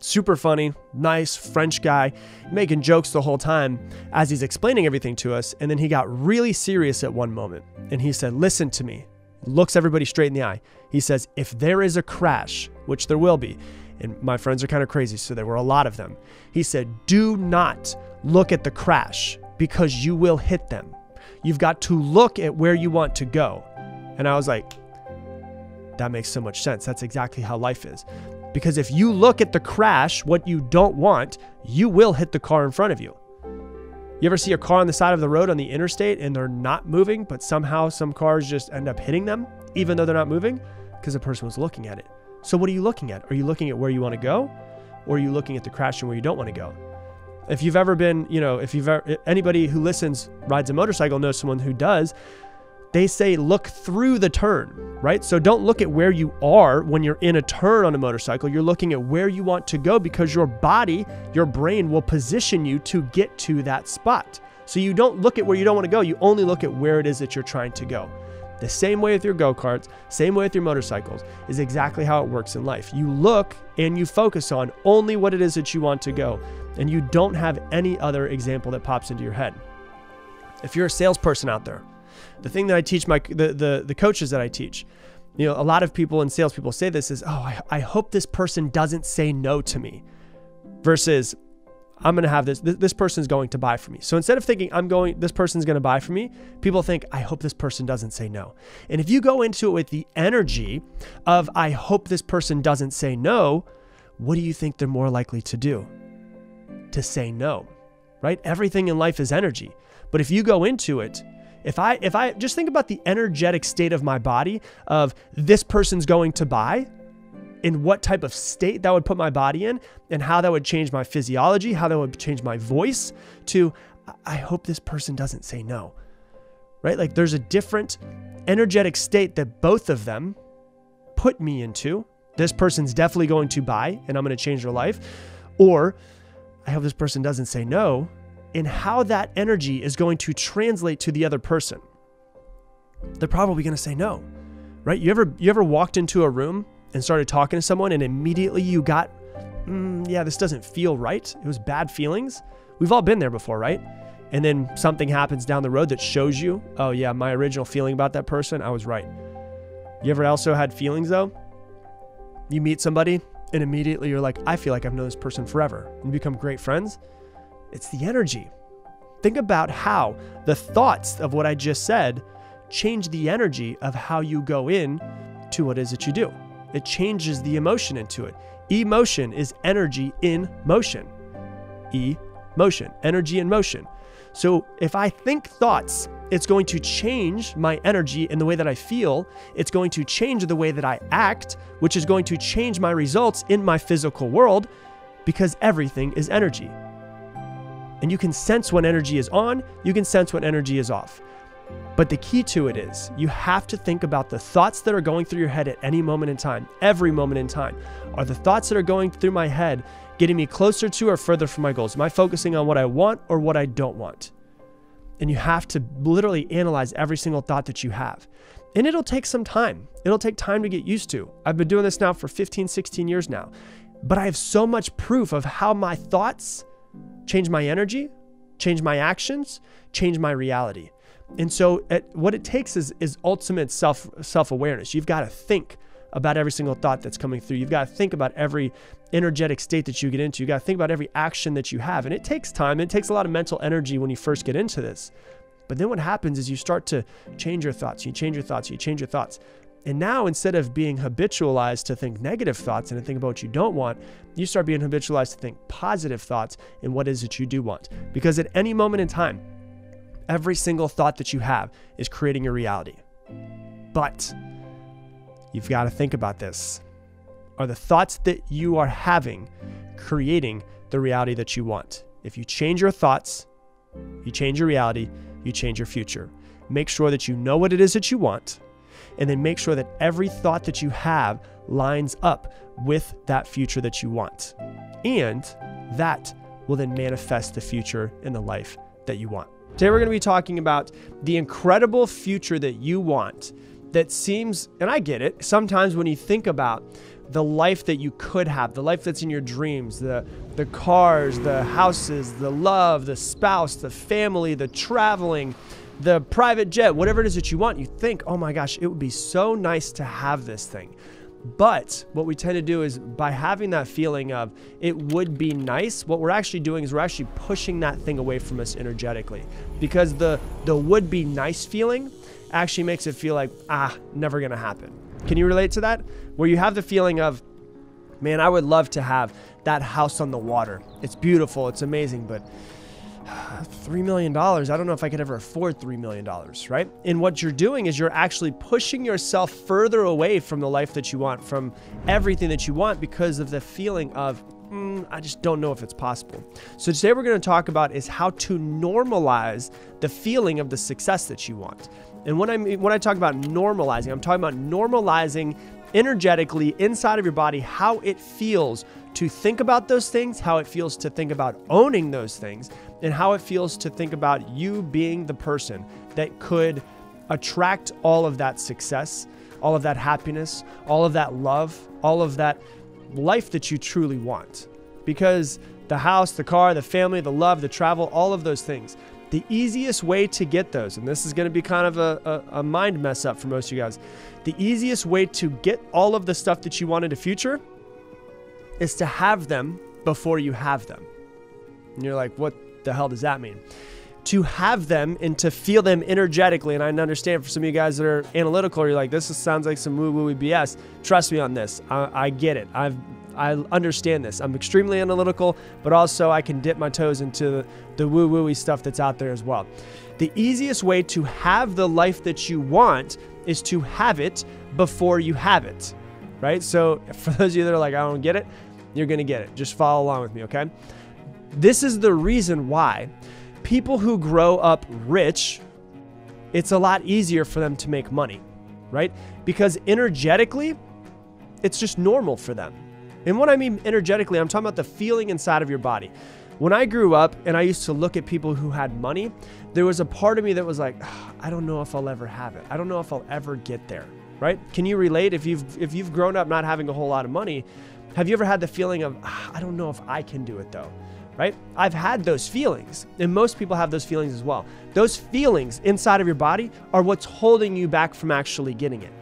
Super funny, nice French guy, making jokes the whole time as he's explaining everything to us. And then he got really serious at one moment and he said, Listen to me. Looks everybody straight in the eye. He says, If there is a crash, which there will be, and my friends are kind of crazy, so there were a lot of them, he said, Do not look at the crash because you will hit them. You've got to look at where you want to go. And I was like, that makes so much sense. That's exactly how life is. Because if you look at the crash, what you don't want, you will hit the car in front of you. You ever see a car on the side of the road on the interstate and they're not moving, but somehow some cars just end up hitting them, even though they're not moving? Because the person was looking at it. So, what are you looking at? Are you looking at where you want to go? Or are you looking at the crash and where you don't want to go? If you've ever been, you know, if you've ever, anybody who listens rides a motorcycle knows someone who does, they say look through the turn, right? So don't look at where you are when you're in a turn on a motorcycle. You're looking at where you want to go because your body, your brain will position you to get to that spot. So you don't look at where you don't want to go, you only look at where it is that you're trying to go. The same way with your go karts, same way with your motorcycles, is exactly how it works in life. You look and you focus on only what it is that you want to go, and you don't have any other example that pops into your head. If you're a salesperson out there, the thing that I teach my the the, the coaches that I teach, you know, a lot of people and salespeople say this is, oh, I, I hope this person doesn't say no to me, versus I'm going to have this, this, this person's going to buy for me. So instead of thinking I'm going, this person's going to buy for me, people think, I hope this person doesn't say no. And if you go into it with the energy of, I hope this person doesn't say no, what do you think they're more likely to do? To say no, right? Everything in life is energy. But if you go into it if I if I just think about the energetic state of my body of this person's going to buy, in what type of state that would put my body in and how that would change my physiology, how that would change my voice to I hope this person doesn't say no. Right? Like there's a different energetic state that both of them put me into. This person's definitely going to buy and I'm going to change their life. Or I hope this person doesn't say no and how that energy is going to translate to the other person. They're probably going to say no. Right? You ever you ever walked into a room and started talking to someone and immediately you got mm, yeah, this doesn't feel right. It was bad feelings. We've all been there before, right? And then something happens down the road that shows you, oh yeah, my original feeling about that person, I was right. You ever also had feelings though? You meet somebody and immediately you're like, I feel like I've known this person forever and become great friends. It's the energy. Think about how the thoughts of what I just said change the energy of how you go in to what is it you do. It changes the emotion into it. Emotion is energy in motion. E motion, energy in motion. So if I think thoughts, it's going to change my energy in the way that I feel. It's going to change the way that I act, which is going to change my results in my physical world because everything is energy and you can sense when energy is on, you can sense when energy is off. But the key to it is you have to think about the thoughts that are going through your head at any moment in time, every moment in time. Are the thoughts that are going through my head getting me closer to or further from my goals? Am I focusing on what I want or what I don't want? And you have to literally analyze every single thought that you have. And it'll take some time. It'll take time to get used to. I've been doing this now for 15, 16 years now. But I have so much proof of how my thoughts change my energy, change my actions, change my reality. And so it, what it takes is is ultimate self self-awareness. You've got to think about every single thought that's coming through. You've got to think about every energetic state that you get into. You got to think about every action that you have. And it takes time. It takes a lot of mental energy when you first get into this. But then what happens is you start to change your thoughts. You change your thoughts. You change your thoughts. And now instead of being habitualized to think negative thoughts and to think about what you don't want, you start being habitualized to think positive thoughts and what is it you do want. Because at any moment in time, Every single thought that you have is creating your reality. But you've got to think about this. Are the thoughts that you are having creating the reality that you want? If you change your thoughts, you change your reality, you change your future. Make sure that you know what it is that you want, and then make sure that every thought that you have lines up with that future that you want. And that will then manifest the future in the life that you want. Today, we're going to be talking about the incredible future that you want that seems, and I get it, sometimes when you think about the life that you could have, the life that's in your dreams, the, the cars, the houses, the love, the spouse, the family, the traveling, the private jet, whatever it is that you want, you think, oh my gosh, it would be so nice to have this thing. But what we tend to do is by having that feeling of it would be nice, what we're actually doing is we're actually pushing that thing away from us energetically. Because the the would be nice feeling actually makes it feel like ah, never going to happen. Can you relate to that? Where you have the feeling of man, I would love to have that house on the water. It's beautiful, it's amazing, but $3 million. I don't know if I could ever afford $3 million, right? And what you're doing is you're actually pushing yourself further away from the life that you want, from everything that you want, because of the feeling of, mm, I just don't know if it's possible. So today we're going to talk about is how to normalize the feeling of the success that you want. And when I when I talk about normalizing, I'm talking about normalizing energetically inside of your body how it feels to think about those things, how it feels to think about owning those things, and how it feels to think about you being the person that could attract all of that success, all of that happiness, all of that love, all of that life that you truly want. Because the house, the car, the family, the love, the travel, all of those things. The easiest way to get those, and this is going to be kind of a, a, a, mind mess up for most of you guys, the easiest way to get all of the stuff that you want in the future is to have them before you have them. And you're like, what the hell does that mean? To have them and to feel them energetically. And I understand for some of you guys that are analytical, you're like, this sounds like some woo woo BS. Trust me on this. I, I get it. I've I understand this. I'm extremely analytical, but also I can dip my toes into the, woo woo stuff that's out there as well. The easiest way to have the life that you want is to have it before you have it, right? So, for those of you that are like, I don't get it, you're to get it. Just follow along with me, okay? This is the reason why people who grow up rich, it's a lot easier for them to make money, right? Because energetically, it's just normal for them. And what I mean energetically, I'm talking about the feeling inside of your body. When I grew up and I used to look at people who had money, there was a part of me that was like, I don't know if I'll ever have it. I don't know if I'll ever get there, right? Can you relate if you've if you've grown up not having a whole lot of money, have you ever had the feeling of, ah, I don't know if I can do it though? Right? I've had those feelings, and most people have those feelings as well. Those feelings inside of your body are what's holding you back from actually getting it,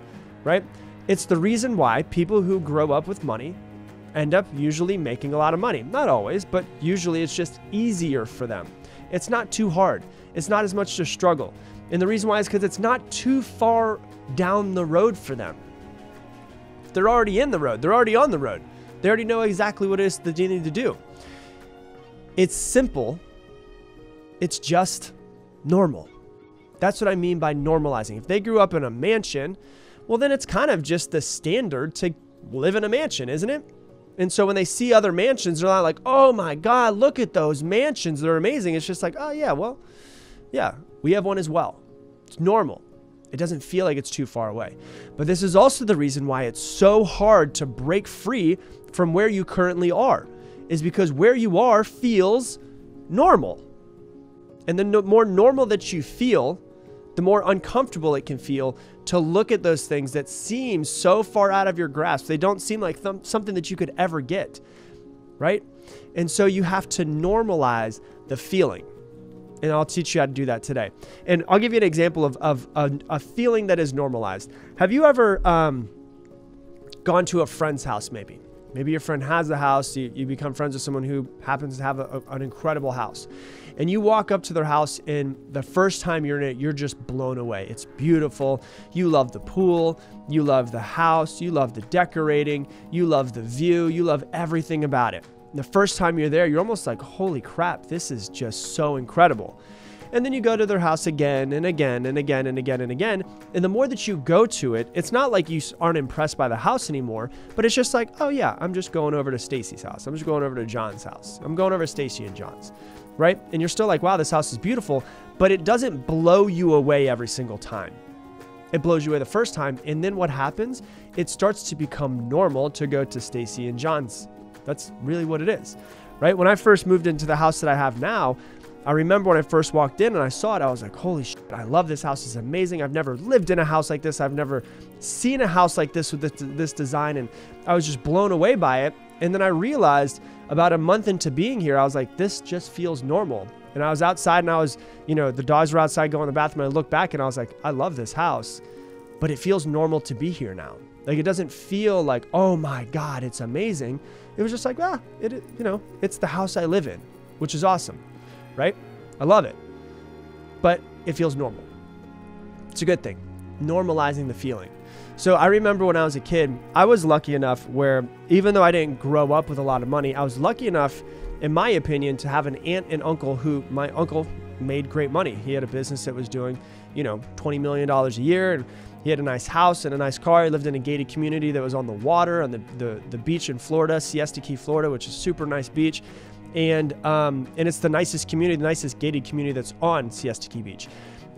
right? It's the reason why people who grow up with money end up usually making a lot of money. Not always, but usually it's just easier for them. It's not too hard, it's not as much to struggle. And the reason why is because it's not too far down the road for them. They're already in the road, they're already on the road. They already know exactly what it is that they need to do. It's simple. It's just normal. That's what I mean by normalizing. If they grew up in a mansion, well, then it's kind of just the standard to live in a mansion, isn't it? And so when they see other mansions, they're not like, oh my God, look at those mansions. They're amazing. It's just like, oh, yeah, well, yeah, we have one as well. It's normal. It doesn't feel like it's too far away. But this is also the reason why it's so hard to break free from where you currently are, is because where you are feels normal. And the no- more normal that you feel, the more uncomfortable it can feel to look at those things that seem so far out of your grasp. They don't seem like th- something that you could ever get, right? And so you have to normalize the feeling. And I'll teach you how to do that today. And I'll give you an example of, of a, a feeling that is normalized. Have you ever um, gone to a friend's house, maybe? Maybe your friend has a house, you, you become friends with someone who happens to have a, a, an incredible house. And you walk up to their house, and the first time you're in it, you're just blown away. It's beautiful. You love the pool, you love the house, you love the decorating, you love the view, you love everything about it. The first time you're there, you're almost like, holy crap, this is just so incredible. And then you go to their house again and again and again and again and again. And the more that you go to it, it's not like you aren't impressed by the house anymore, but it's just like, oh yeah, I'm just going over to Stacy's house. I'm just going over to John's house. I'm going over to Stacy and John's, right? And you're still like, wow, this house is beautiful, but it doesn't blow you away every single time. It blows you away the first time, and then what happens? It starts to become normal to go to Stacy and John's. That's really what it is, right? When I first moved into the house that I have now, I remember when I first walked in and I saw it, I was like, holy shit, I love this house. It's amazing. I've never lived in a house like this. I've never seen a house like this with this, this design. And I was just blown away by it. And then I realized about a month into being here, I was like, this just feels normal. And I was outside and I was, you know, the dogs were outside going to the bathroom. I looked back and I was like, I love this house, but it feels normal to be here now. Like it doesn't feel like, oh my God, it's amazing. It was just like, ah, it, you know, it's the house I live in, which is awesome right? I love it. But it feels normal. It's a good thing. Normalizing the feeling. So I remember when I was a kid, I was lucky enough where even though I didn't grow up with a lot of money, I was lucky enough, in my opinion, to have an aunt and uncle who my uncle made great money. He had a business that was doing, you know, $20 million a year. And he had a nice house and a nice car. He lived in a gated community that was on the water on the, the, the beach in Florida, Siesta Key, Florida, which is super nice beach and um, and it's the nicest community, the nicest gated community that's on Siesta Key Beach.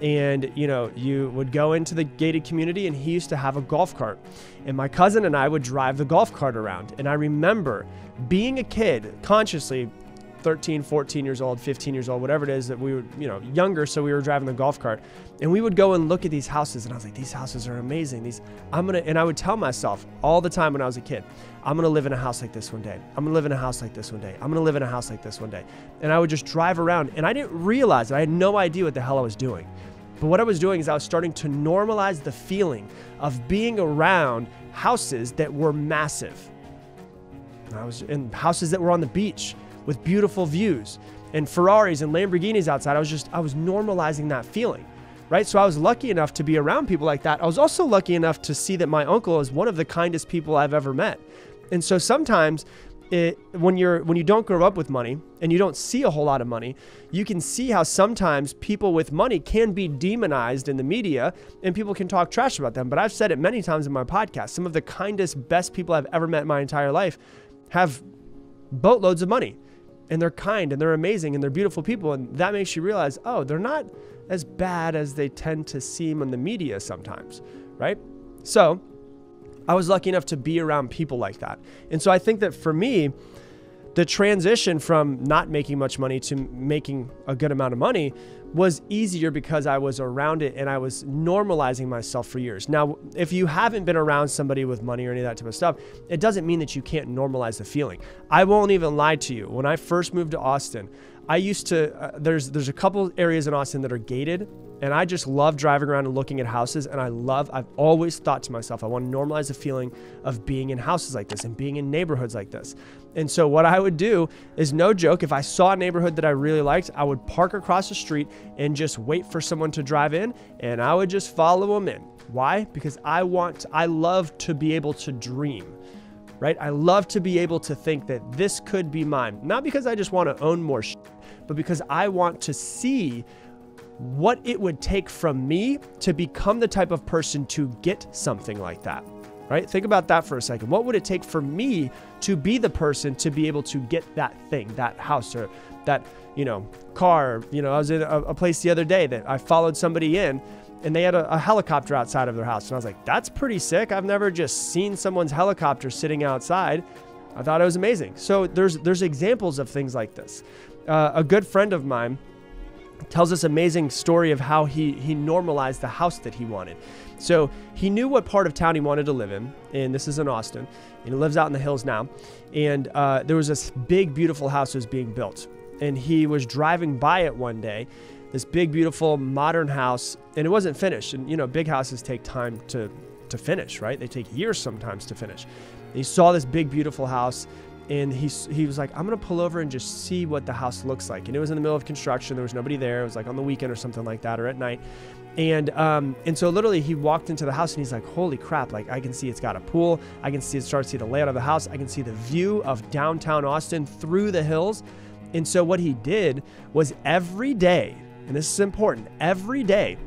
And you know, you would go into the gated community, and he used to have a golf cart, and my cousin and I would drive the golf cart around. And I remember being a kid, consciously 13, 14 years old, 15 years old, whatever it is that we were, you know, younger. So we were driving the golf cart and we would go and look at these houses. And I was like, these houses are amazing. These, I'm to, and I would tell myself all the time when I was a kid, I'm to live in a house like this one day. I'm to live in a house like this one day. I'm to live in a house like this one day. And I would just drive around and I didn't realize. I had no idea what the hell I was doing. But what I was doing is I was starting to normalize the feeling of being around houses that were massive. I was in houses that were on the beach with beautiful views and Ferraris and Lamborghinis outside. I was just, I was normalizing that feeling, right? So I was lucky enough to be around people like that. I was also lucky enough to see that my uncle is one of the kindest people I've ever met. And so sometimes it, when you're when you don't grow up with money and you don't see a whole lot of money, you can see how sometimes people with money can be demonized in the media and people can talk trash about them. But I've said it many times in my podcast. Some of the kindest, best people I've ever met in my entire life have boatloads of money and they're kind and they're amazing and they're beautiful people. And that makes you realize, oh, they're not as bad as they tend to seem in the media sometimes, right? So I was lucky enough to be around people like that. And so I think that for me, the transition from not making much money to making a good amount of money was easier because I was around it and I was normalizing myself for years. Now, if you haven't been around somebody with money or any of that type of stuff, it doesn't mean that you can't normalize the feeling. I won't even lie to you. When I first moved to Austin, I used to uh, there's there's a couple areas in Austin that are gated and I just love driving around and looking at houses. And I love, I've always thought to myself, I want to normalize the feeling of being in houses like this and being in neighborhoods like this. And so, what I would do is no joke, if I saw a neighborhood that I really liked, I would park across the street and just wait for someone to drive in and I would just follow them in. Why? Because I want, I love to be able to dream right? I love to be able to think that this could be mine. Not because I just want to own more but because I want to see what it would take from me to become the type of person to get something like that. Right? Think about that for a second. What would it take for me to be the person to be able to get that thing, that house or that, you know, car? You know, I was in a, a place the other day that I followed somebody in and they had a, a, helicopter outside of their house. And I was like, that's pretty sick. I've never just seen someone's helicopter sitting outside. I thought it was amazing. So there's there's examples of things like this. Uh, a good friend of mine tells this amazing story of how he he normalized the house that he wanted. So he knew what part of town he wanted to live in, and this is in Austin. And he lives out in the hills now. And uh, there was this big, beautiful house that was being built, and he was driving by it one day. This big, beautiful, modern house, and it wasn't finished. And you know, big houses take time to to finish, right? They take years sometimes to finish. And he saw this big, beautiful house and he, he was like, I'm gonna pull over and just see what the house looks like. And it was in the middle of construction. There was nobody there. It was like on the weekend or something like that, or at night. And um, and so literally he walked into the house and he's like, holy crap! Like I can see it's got a pool. I can see it start to see the layout of the house. I can see the view of downtown Austin through the hills. And so what he did was every day, and this is important, every day,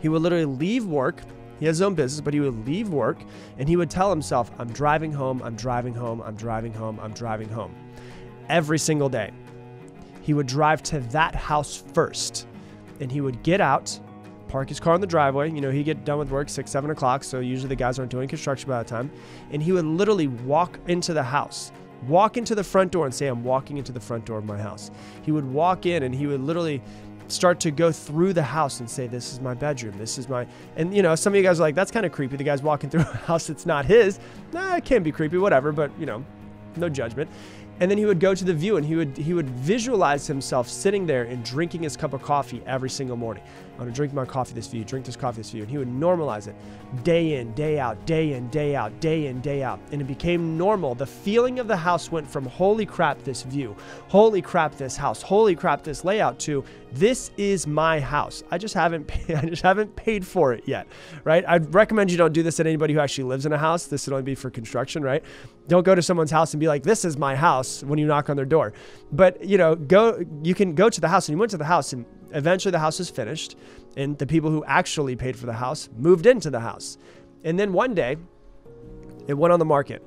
he would literally leave work he has his own business, but he would leave work and he would tell himself, I'm driving home, I'm driving home, I'm driving home, I'm driving home. Every single day. He would drive to that house first and he would get out, park his car in the driveway. You know, he'd get done with work six, seven o'clock. So usually the guys aren't doing construction by that time. And he would literally walk into the house walk into the front door and say, I'm walking into the front door of my house. He would walk in and he would literally start to go through the house and say, This is my bedroom. This is my. And, you know, some of you guys are like, That's kind of creepy. The guy's walking through a house that's not his. Nah, it can be creepy, whatever, but, you know, no judgment and then he would go to the view and he would he would visualize himself sitting there and drinking his cup of coffee every single morning. I'm gonna drink my coffee this view, drink this coffee this view, and he would normalize it day in, day out, day in, day out, day in, day out, and it became normal. The feeling of the house went from holy crap this view, holy crap this house, holy crap this layout to this is my house. I just haven't I just haven't paid for it yet, right? I'd recommend you don't do this at anybody who actually lives in a house. This would only be for construction, right? Don't go to someone's house and be like, "This is my house" when you knock on their door. But you know, go. You can go to the house, and you went to the house, and eventually the house is finished, and the people who actually paid for the house moved into the house, and then one day, it went on the market,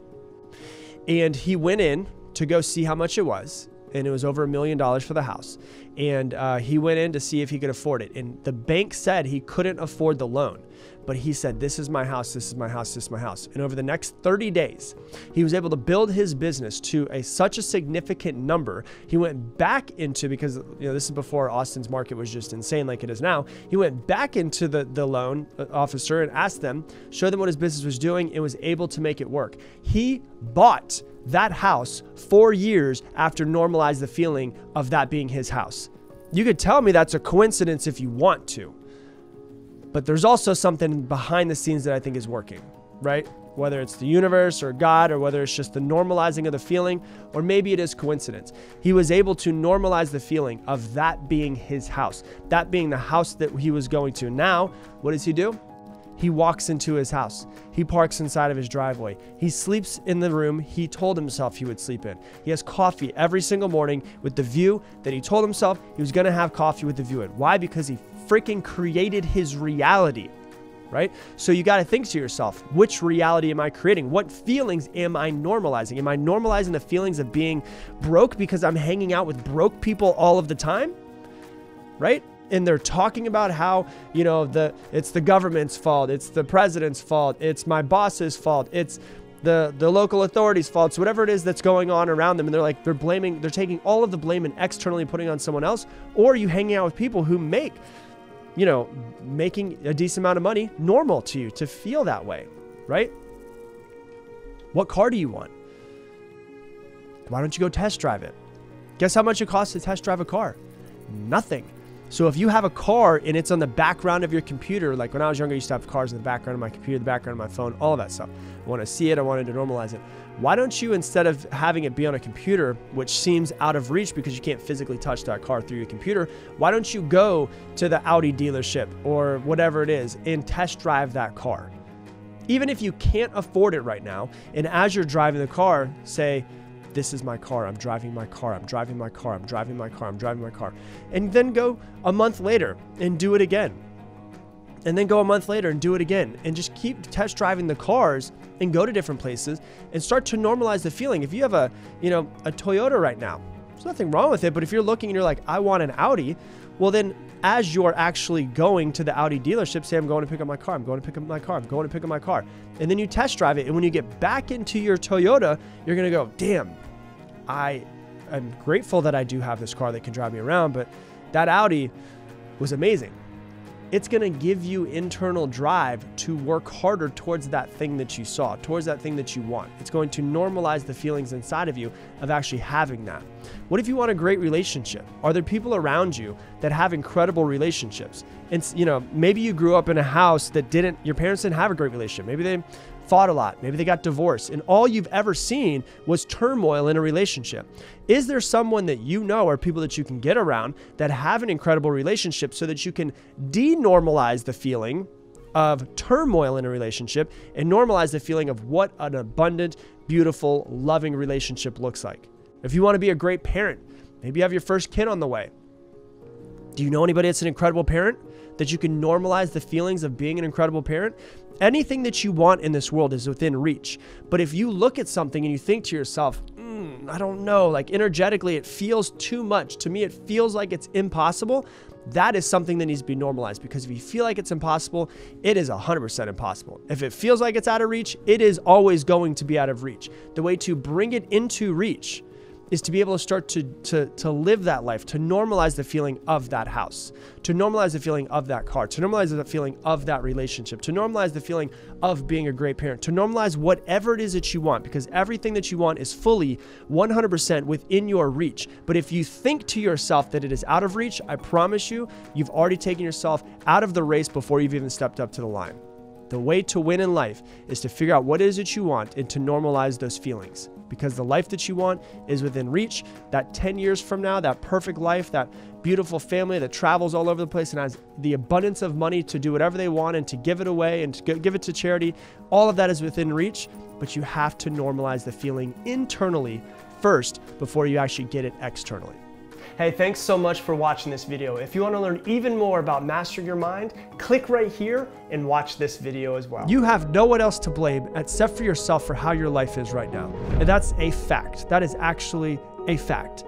and he went in to go see how much it was, and it was over a million dollars for the house. And uh, he went in to see if he could afford it. And the bank said he couldn't afford the loan. But he said, This is my house, this is my house, this is my house. And over the next 30 days, he was able to build his business to a such a significant number. He went back into, because you know, this is before Austin's market was just insane like it is now. He went back into the, the loan uh, officer and asked them, show them what his business was doing, and was able to make it work. He bought that house four years after normalize the feeling of that being his house. You could tell me that's a coincidence if you want to, but there's also something behind the scenes that I think is working, right? Whether it's the universe or God, or whether it's just the normalizing of the feeling, or maybe it is coincidence. He was able to normalize the feeling of that being his house, that being the house that he was going to. Now, what does he do? He walks into his house. He parks inside of his driveway. He sleeps in the room he told himself he would sleep in. He has coffee every single morning with the view that he told himself he was going to have coffee with the view in. Why? Because he freaking created his reality. Right? So you got to think to yourself, which reality am I creating? What feelings am I normalizing? Am I normalizing the feelings of being broke because I'm hanging out with broke people all of the time? Right? and they're talking about how you know the it's the government's fault it's the president's fault it's my boss's fault it's the the local authorities fault whatever it is that's going on around them and they're like they're blaming they're taking all of the blame and externally putting on someone else or you hanging out with people who make you know making a decent amount of money normal to you to feel that way right? What car do you want? Why don't you go test drive it? Guess how much it costs to test drive a car? Nothing. So if you have a car and it's on the background of your computer, like when I was younger, I used to have cars in the background of my computer, the background of my phone, all of that stuff. I want to see it, I wanted to normalize it. Why don't you, instead of having it be on a computer, which seems out of reach because you can't physically touch that car through your computer, why don't you go to the Audi dealership or whatever it is and test drive that car? Even if you can't afford it right now, and as you're driving the car, say, this is my car. I'm driving my car. I'm driving my car. I'm driving my car. I'm driving my car. And then go a month later and do it again. And then go a month later and do it again. And just keep test driving the cars and go to different places and start to normalize the feeling. If you have a, you know, a Toyota right now, there's nothing wrong with it, but if you're looking and you're like, I want an Audi, well then as you're actually going to the Audi dealership, say, I'm going to pick up my car, I'm going to pick up my car, I'm going to pick up my car. And then you test drive it. And when you get back into your Toyota, you're going to go, damn, I am grateful that I do have this car that can drive me around, but that Audi was amazing it's going to give you internal drive to work harder towards that thing that you saw, towards that thing that you want. It's going to normalize the feelings inside of you of actually having that. What if you want a great relationship? Are there people around you that have incredible relationships? And you know, maybe you grew up in a house that didn't your parents didn't have a great relationship. Maybe they fought a lot. Maybe they got divorced, and all you've ever seen was turmoil in a relationship. Is there someone that you know or people that you can get around that have an incredible relationship so that you can denormalize the feeling of turmoil in a relationship and normalize the feeling of what an abundant, beautiful, loving relationship looks like? If you want to be a great parent, maybe you have your first kid on the way. Do you know anybody that's an incredible parent? That you can normalize the feelings of being an incredible parent? Anything that you want in this world is within reach. But if you look at something and you think to yourself, mm, I don't know, like energetically, it feels too much. To me, it feels like it's impossible. That is something that needs to be normalized because if you feel like it's impossible, it is 100% impossible. If it feels like it's out of reach, it is always going to be out of reach. The way to bring it into reach is to be able to start to, to, to live that life, to normalize the feeling of that house, to normalize the feeling of that car, to normalize the feeling of that relationship, to normalize the feeling of being a great parent, to normalize whatever it is that you want, because everything that you want is fully 100% within your reach. But if you think to yourself that it is out of reach, I promise you, you've already taken yourself out of the race before you've even stepped up to the line. The way to win in life is to figure out what it is that you want and to normalize those feelings because the life that you want is within reach. That 10 years from now, that perfect life, that beautiful family that travels all over the place and has the abundance of money to do whatever they want and to give it away and to give it to charity, all of that is within reach. But you have to normalize the feeling internally first before you actually get it externally. Hey, thanks so much for watching this video. If you want to learn even more about mastering your mind, click right here and watch this video as well. You have no one else to blame except for yourself for how your life is right now. And that's a fact. That is actually a fact.